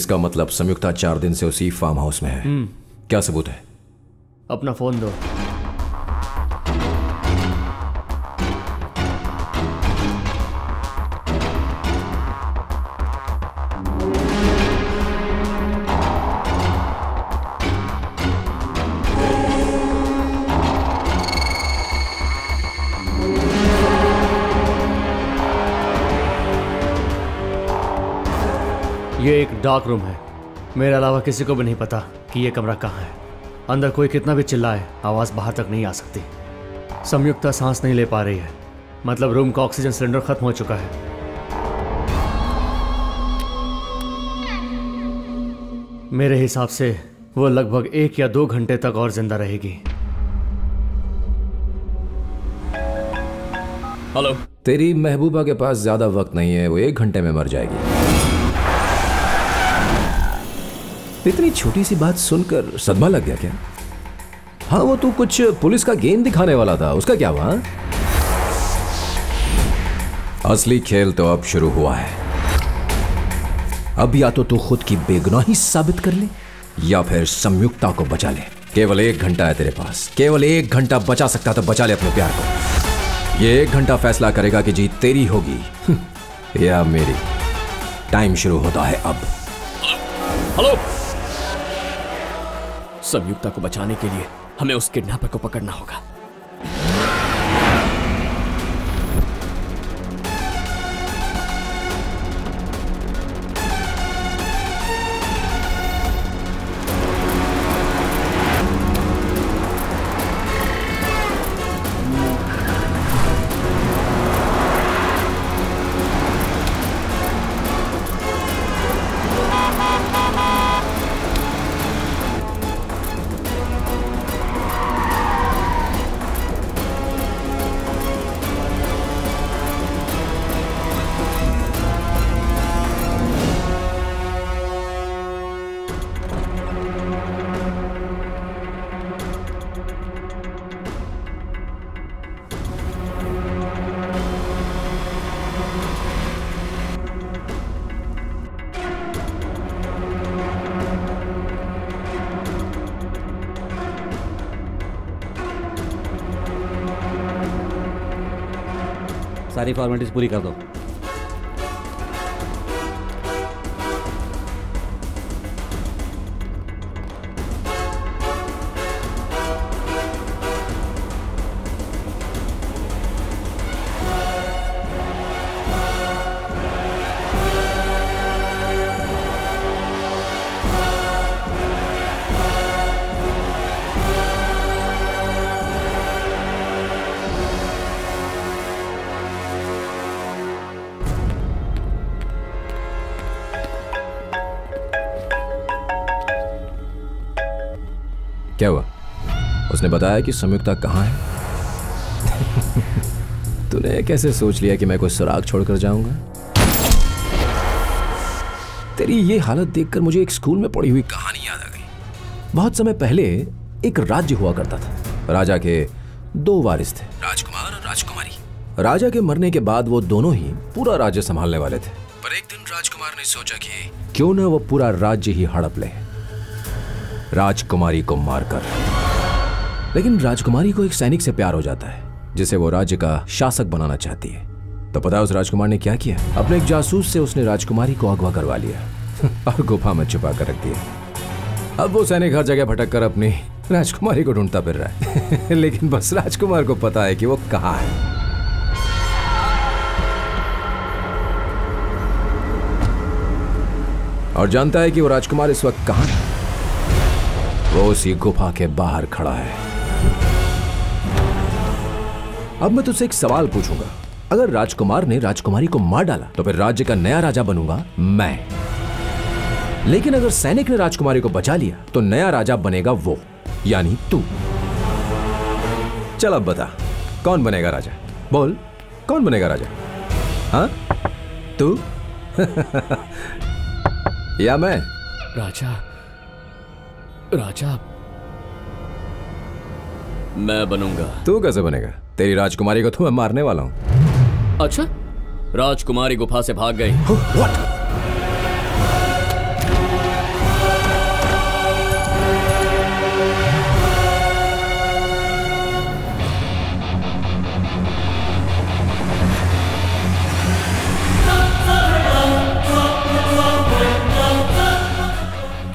इसका मतलब संयुक्ता चार दिन से उसी फार्म हाउस में है। हम्म। क्या सबूत है? अपना फ़ोन दो। डार्क रूम है। मेरे अलावा किसी को भी नहीं पता कि ये कमरा कहाँ है। अंदर कोई कितना भी चिल्लाए आवाज़ बाहर तक नहीं आ सकती। संयुक्ता सांस नहीं ले पा रही है। मतलब रूम का ऑक्सीजन सिलेंडर खत्म हो चुका है। मेरे हिसाब से वो लगभग एक या दो घंटे तक और ज़िंदा रहेगी। हेलो। तेरी महबूबा के पास ज़्यादा वक्त नहीं है वो एक घंटे में मर जाएगी। इतनी छोटी सी बात सुनकर सदमा लग गया क्या? हाँ वो तू कुछ पुलिस का गेम दिखाने वाला था। उसका क्या हुआ? असली खेल तो अब शुरू हुआ है। अब या तो तू खुद की बेगुनाही साबित कर ले, या फिर संयुक्ता को बचा ले। केवल एक घंटा है तेरे पास। केवल एक घंटा बचा सकता तो बचा ले अपने प्यार को। ये एक घंटा फैसला करेगा कि जीत तेरी होगी। <laughs> या मेरी। टाइम शुरू होता है अब। हेलो। संयुक्ता को बचाने के लिए हमें उस किडनैपर को पकड़ना होगा। सारी फॉर्मेलिटीज पूरी कर दो। बताया कि संयुक्ता कहाँ है? <laughs> तूने कैसे सोच लिया कि मैं कोई सुराग छोड़कर जाऊँगा? तेरी ये हालत देखकर मुझे एक स्कूल में पढ़ी हुई कहानी याद आ गई। बहुत समय पहले एक राज्य हुआ करता था। राजा के दो वारिस थे। राजकुमार और राजकुमारी। राजा के मरने के बाद वो दोनों ही पूरा राज्य संभालने वाले थे। पर एक दिन राजकुमार ने सोचा कि क्यों न वो पूरा राज्य ही हड़प ले। राजकुमारी को मारकर लेकिन राजकुमारी को एक सैनिक से प्यार हो जाता है, जिसे वो राज्य का शासक बनाना चाहती है। तो पता है उस राजकुमार ने क्या किया? अपने एक जासूस से उसने राजकुमारी को अगवा करवा लिया <laughs> और गुफा में छुपा कर रख दिया। अब वो सैनिक हर जगह भटक कर अपनी राजकुमारी को ढूंढता फिर रहा है। <laughs> लेकिन बस राजकुमार को पता है कि वो कहाँ है। और जानता है कि वो राजकुमार इस वक्त कहाँ है। वो उसी गुफा के बाहर खड़ा है। अब मैं तुझसे एक सवाल पूछूँगा। अगर राजकुमार ने राजकुमारी को मार डाला तो फिर राज्य का नया राजा बनूँगा मैं। लेकिन अगर सैनिक ने राजकुमारी को बचा लिया तो नया राजा बनेगा वो यानी तू। चल अब बता कौन बनेगा राजा? बोल कौन बनेगा राजा? हाँ? तू? <laughs> या मैं? राजा राजा। मैं बनूँगा। तू कैसे बनेगा? तेरी राजकुमारी को तो मैं मारने वाला हूँ। अच्छा? राजकुमारी गुफा से भाग गई।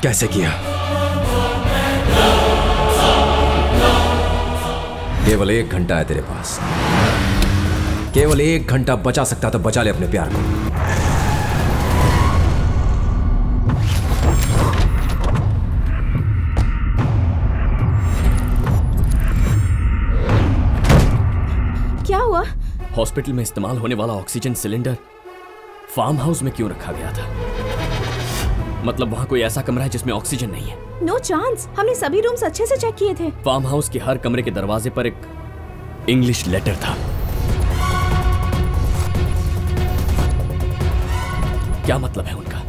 कैसे किया? केवल एक घंटा है तेरे पास। केवल एक घंटा बचा सकता तो बचा ले अपने प्यार को। क्या हुआ? हॉस्पिटल में इस्तेमाल होने वाला ऑक्सीजन सिलेंडर फार्म हाउस में क्यों रखा गया था? मतलब वहाँ कोई ऐसा कमरा है जिसमें ऑक्सीजन नहीं है। नो no चांस हमने सभी रूम्स अच्छे से चेक किए थे। फार्म हाउस के हर कमरे के दरवाजे पर एक इंग्लिश लेटर था। क्या मतलब है उनका?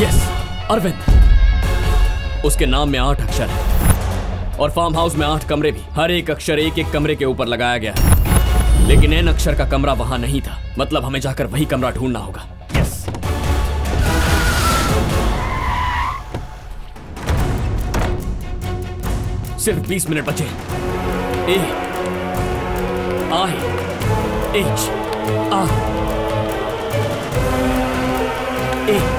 यस अरविंद उसके नाम में आठ अक्षर है। और फार्म हाउस में आठ कमरे भी। हर एक अक्षर एक एक कमरे के ऊपर लगाया गया है। लेकिन एन अक्षर का कमरा वहाँ नहीं था। मतलब हमें जाकर वही कमरा ढूंढना होगा। यस सिर्फ़ 20 मिनट बचे। A I H R A.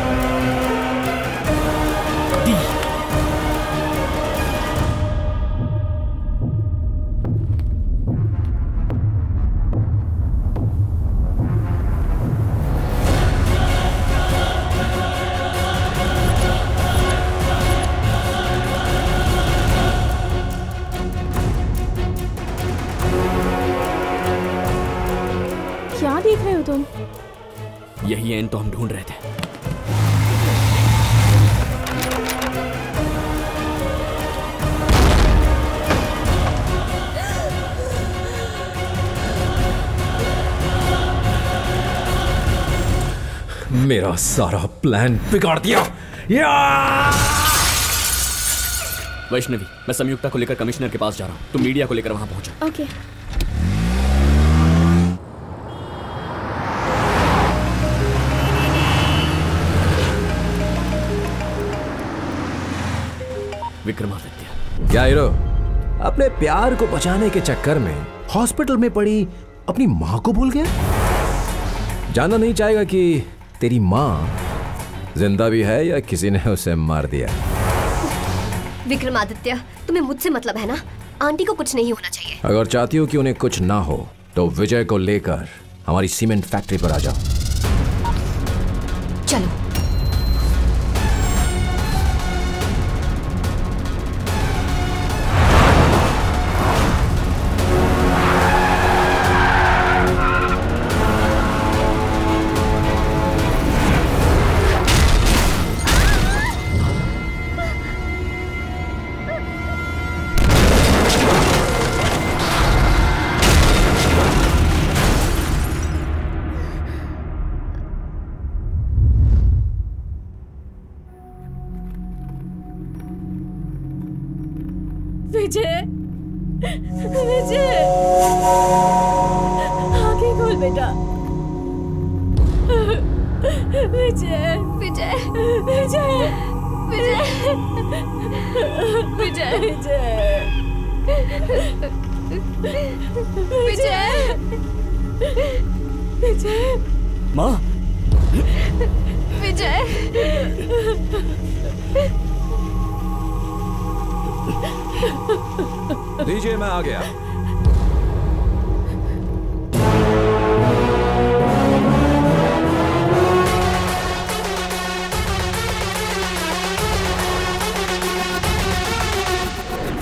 मेरा सारा प्लान बिगाड़ दिया। वैष्णवी मैं संयुक्ता को लेकर कमिश्नर के पास जा रहा हूँ। तुम मीडिया को लेकर वहाँ पहुँचा। ओके विक्रमादित्य। क्या हीरो? अपने प्यार को बचाने के चक्कर में हॉस्पिटल में पड़ी अपनी माँ को भूल गया? जाना नहीं चाहेगा कि तेरी माँ ज़िंदा भी है या किसी ने उसे मार दिया? विक्रमादित्य तुम्हें मुझसे मतलब है ना? आंटी को कुछ नहीं होना चाहिए। अगर चाहती हो कि उन्हें कुछ ना हो तो विजय को लेकर हमारी सीमेंट फैक्ट्री पर आ जाओ। चलो। विजय विजय। आगे खोल बेटा। विजय विजय विजय। विजय। विजय विजय। विजय। विजय। माँ। विजय। दीजिए मैं आ गया।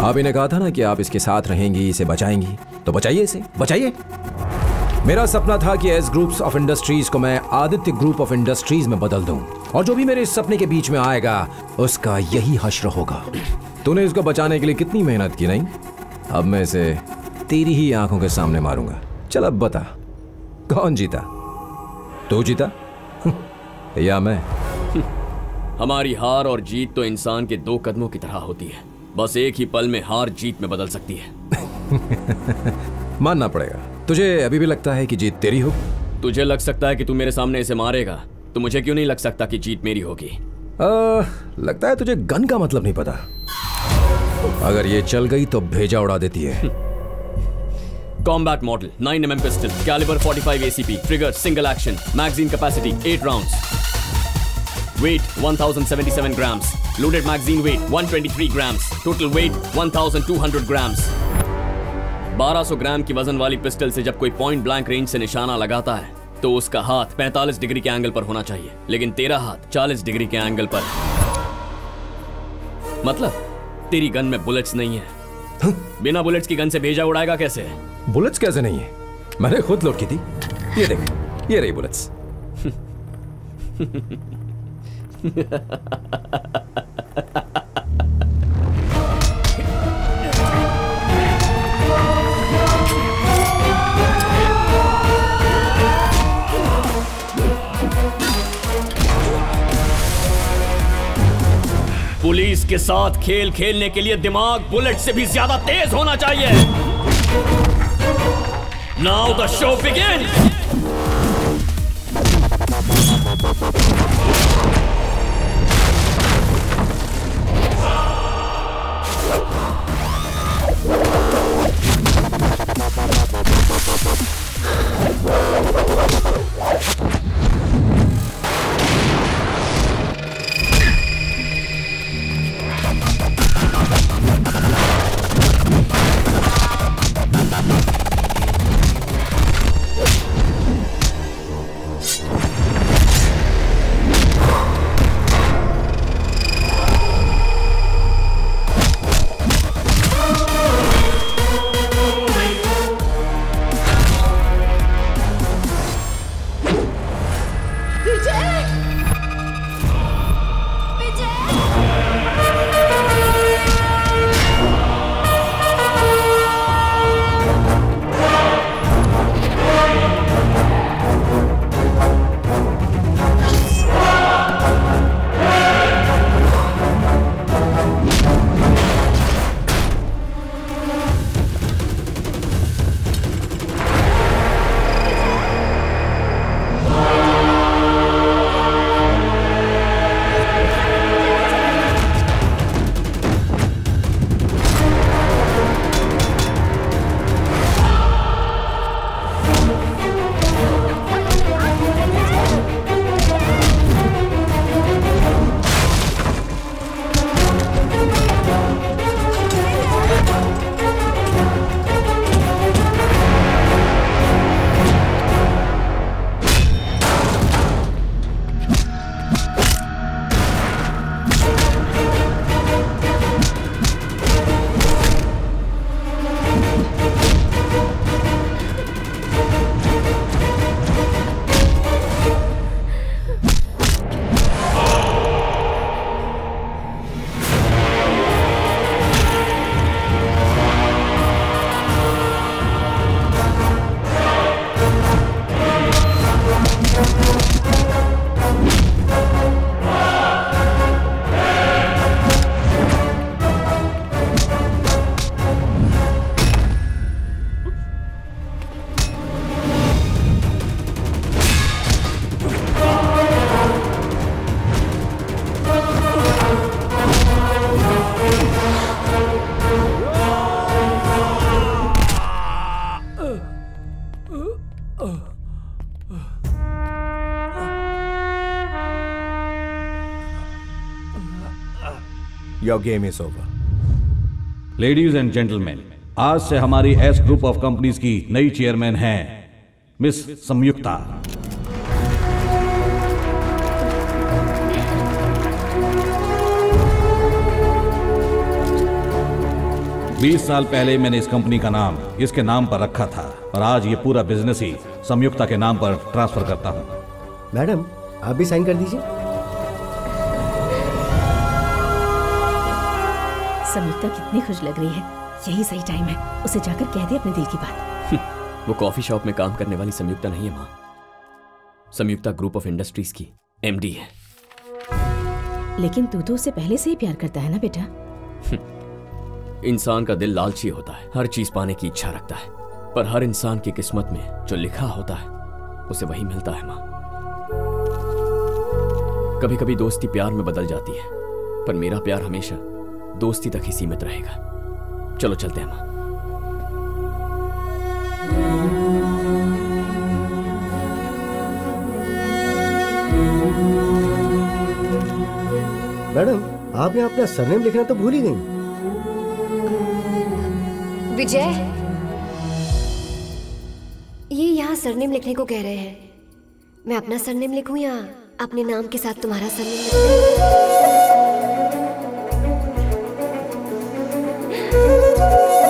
आप इन्हें कहा था ना कि आप इसके साथ रहेंगी, इसे बचाएँगी। तो बचाइए इसे, बचाइए। मेरा सपना था कि एस ग्रुप्स ऑफ़ इंडस्ट्रीज़ को मैं आदित्य ग्रुप ऑफ़ इंडस्ट्रीज़ में बदल दूँ। और जो भी मेरे इस सपने के बीच में आएगा, उसका यही हश्र होगा। तूने इसको बचाने के लिए कितनी मेहनत की नहीं? अब मैं इसे तेरी ही आँखों के सामने मारूँगा। चल अब बता कौन जीता? तू जीता? <laughs> या मैं? <laughs> हमारी हार और जीत तो इंसान के दो कदमों की तरह होती है। बस एक ही पल में हार जीत में बदल सकती है। <laughs> मानना पड़ेगा। तुझे अभी भी लगता है कि जीत तेरी हो? तुझे लग सकता है कि तू मेरे सामने इसे मारेगा। तो मुझे क्यों नहीं लग सकता कि जीत मेरी होगी? लगता है तुझे गन का मतलब नहीं पता। अगर ये चल गई तो भेजा उड़ा देती है। Combat model 9 mm pistol, calibre 45 ACP trigger single action magazine capacity 8 rounds weight 1077 grams. Loaded magazine weight 123 grams. Total weight 1200 grams. 1200 gram की वज़न वाली पिस्टल से जब कोई पॉइंट ब्लैंक रेंज से निशाना लगाता है तो उसका हाथ 45 डिग्री के एंगल पर होना चाहिए। लेकिन तेरा हाथ 40 डिग्री के एंगल पर। मतलब? तेरी गन में बुलेट्स नहीं है। बिना बुलेट्स की गन से भेजा उड़ाएगा कैसे? बुलेट्स कैसे नहीं है? मैंने खुद लोड की थी। ये देख ये रही बुलेट्स <laughs> के साथ खेल खेलने के लिए दिमाग बुलेट से भी ज़्यादा तेज होना चाहिए। Now the show begin your game is over ladies and gentleman आज से हमारी एस ग्रुप ऑफ़ कंपनीज़ की नई चेयरमैन हैं मिस संयुक्ता बीस साल पहले मैंने इस कंपनी का नाम इसके नाम पर रखा था और आज ये पूरा बिज़नेस ही संयुक्ता के नाम पर ट्रांसफ़र करता हूँ। मैडम आप भी साइन कर दीजिए। संयुक्ता कितनी खुश लग रही है। यही सही टाइम है। उसे जाकर कह दे अपने दिल की बात। वो कॉफ़ी शॉप में काम करने वाली संयुक्ता नहीं है माँ। संयुक्ता ग्रुप ऑफ़ इंडस्ट्रीज़ की एमडी है। लेकिन तू तो उसे पहले से ही प्यार करता है ना बेटा? इंसान का दिल लालची होता है हर चीज़ पाने की इच्छा रखता है। पर हर इंसान की किस्मत में जो लिखा होता है उसे वही मिलता है माँ। कभी कभी दोस्ती प्यार में बदल जाती है पर मेरा प्यार हमेशा दोस्ती तक ही सीमित रहेगा। चलो चलते हैं माँ। मैडम आप यहाँ अपना सरनेम लिखना तो भूल ही गई। विजय ये यहाँ सरनेम लिखने को कह रहे हैं। मैं अपना सरनेम लिखूं या अपने नाम के साथ तुम्हारा सरनेम Música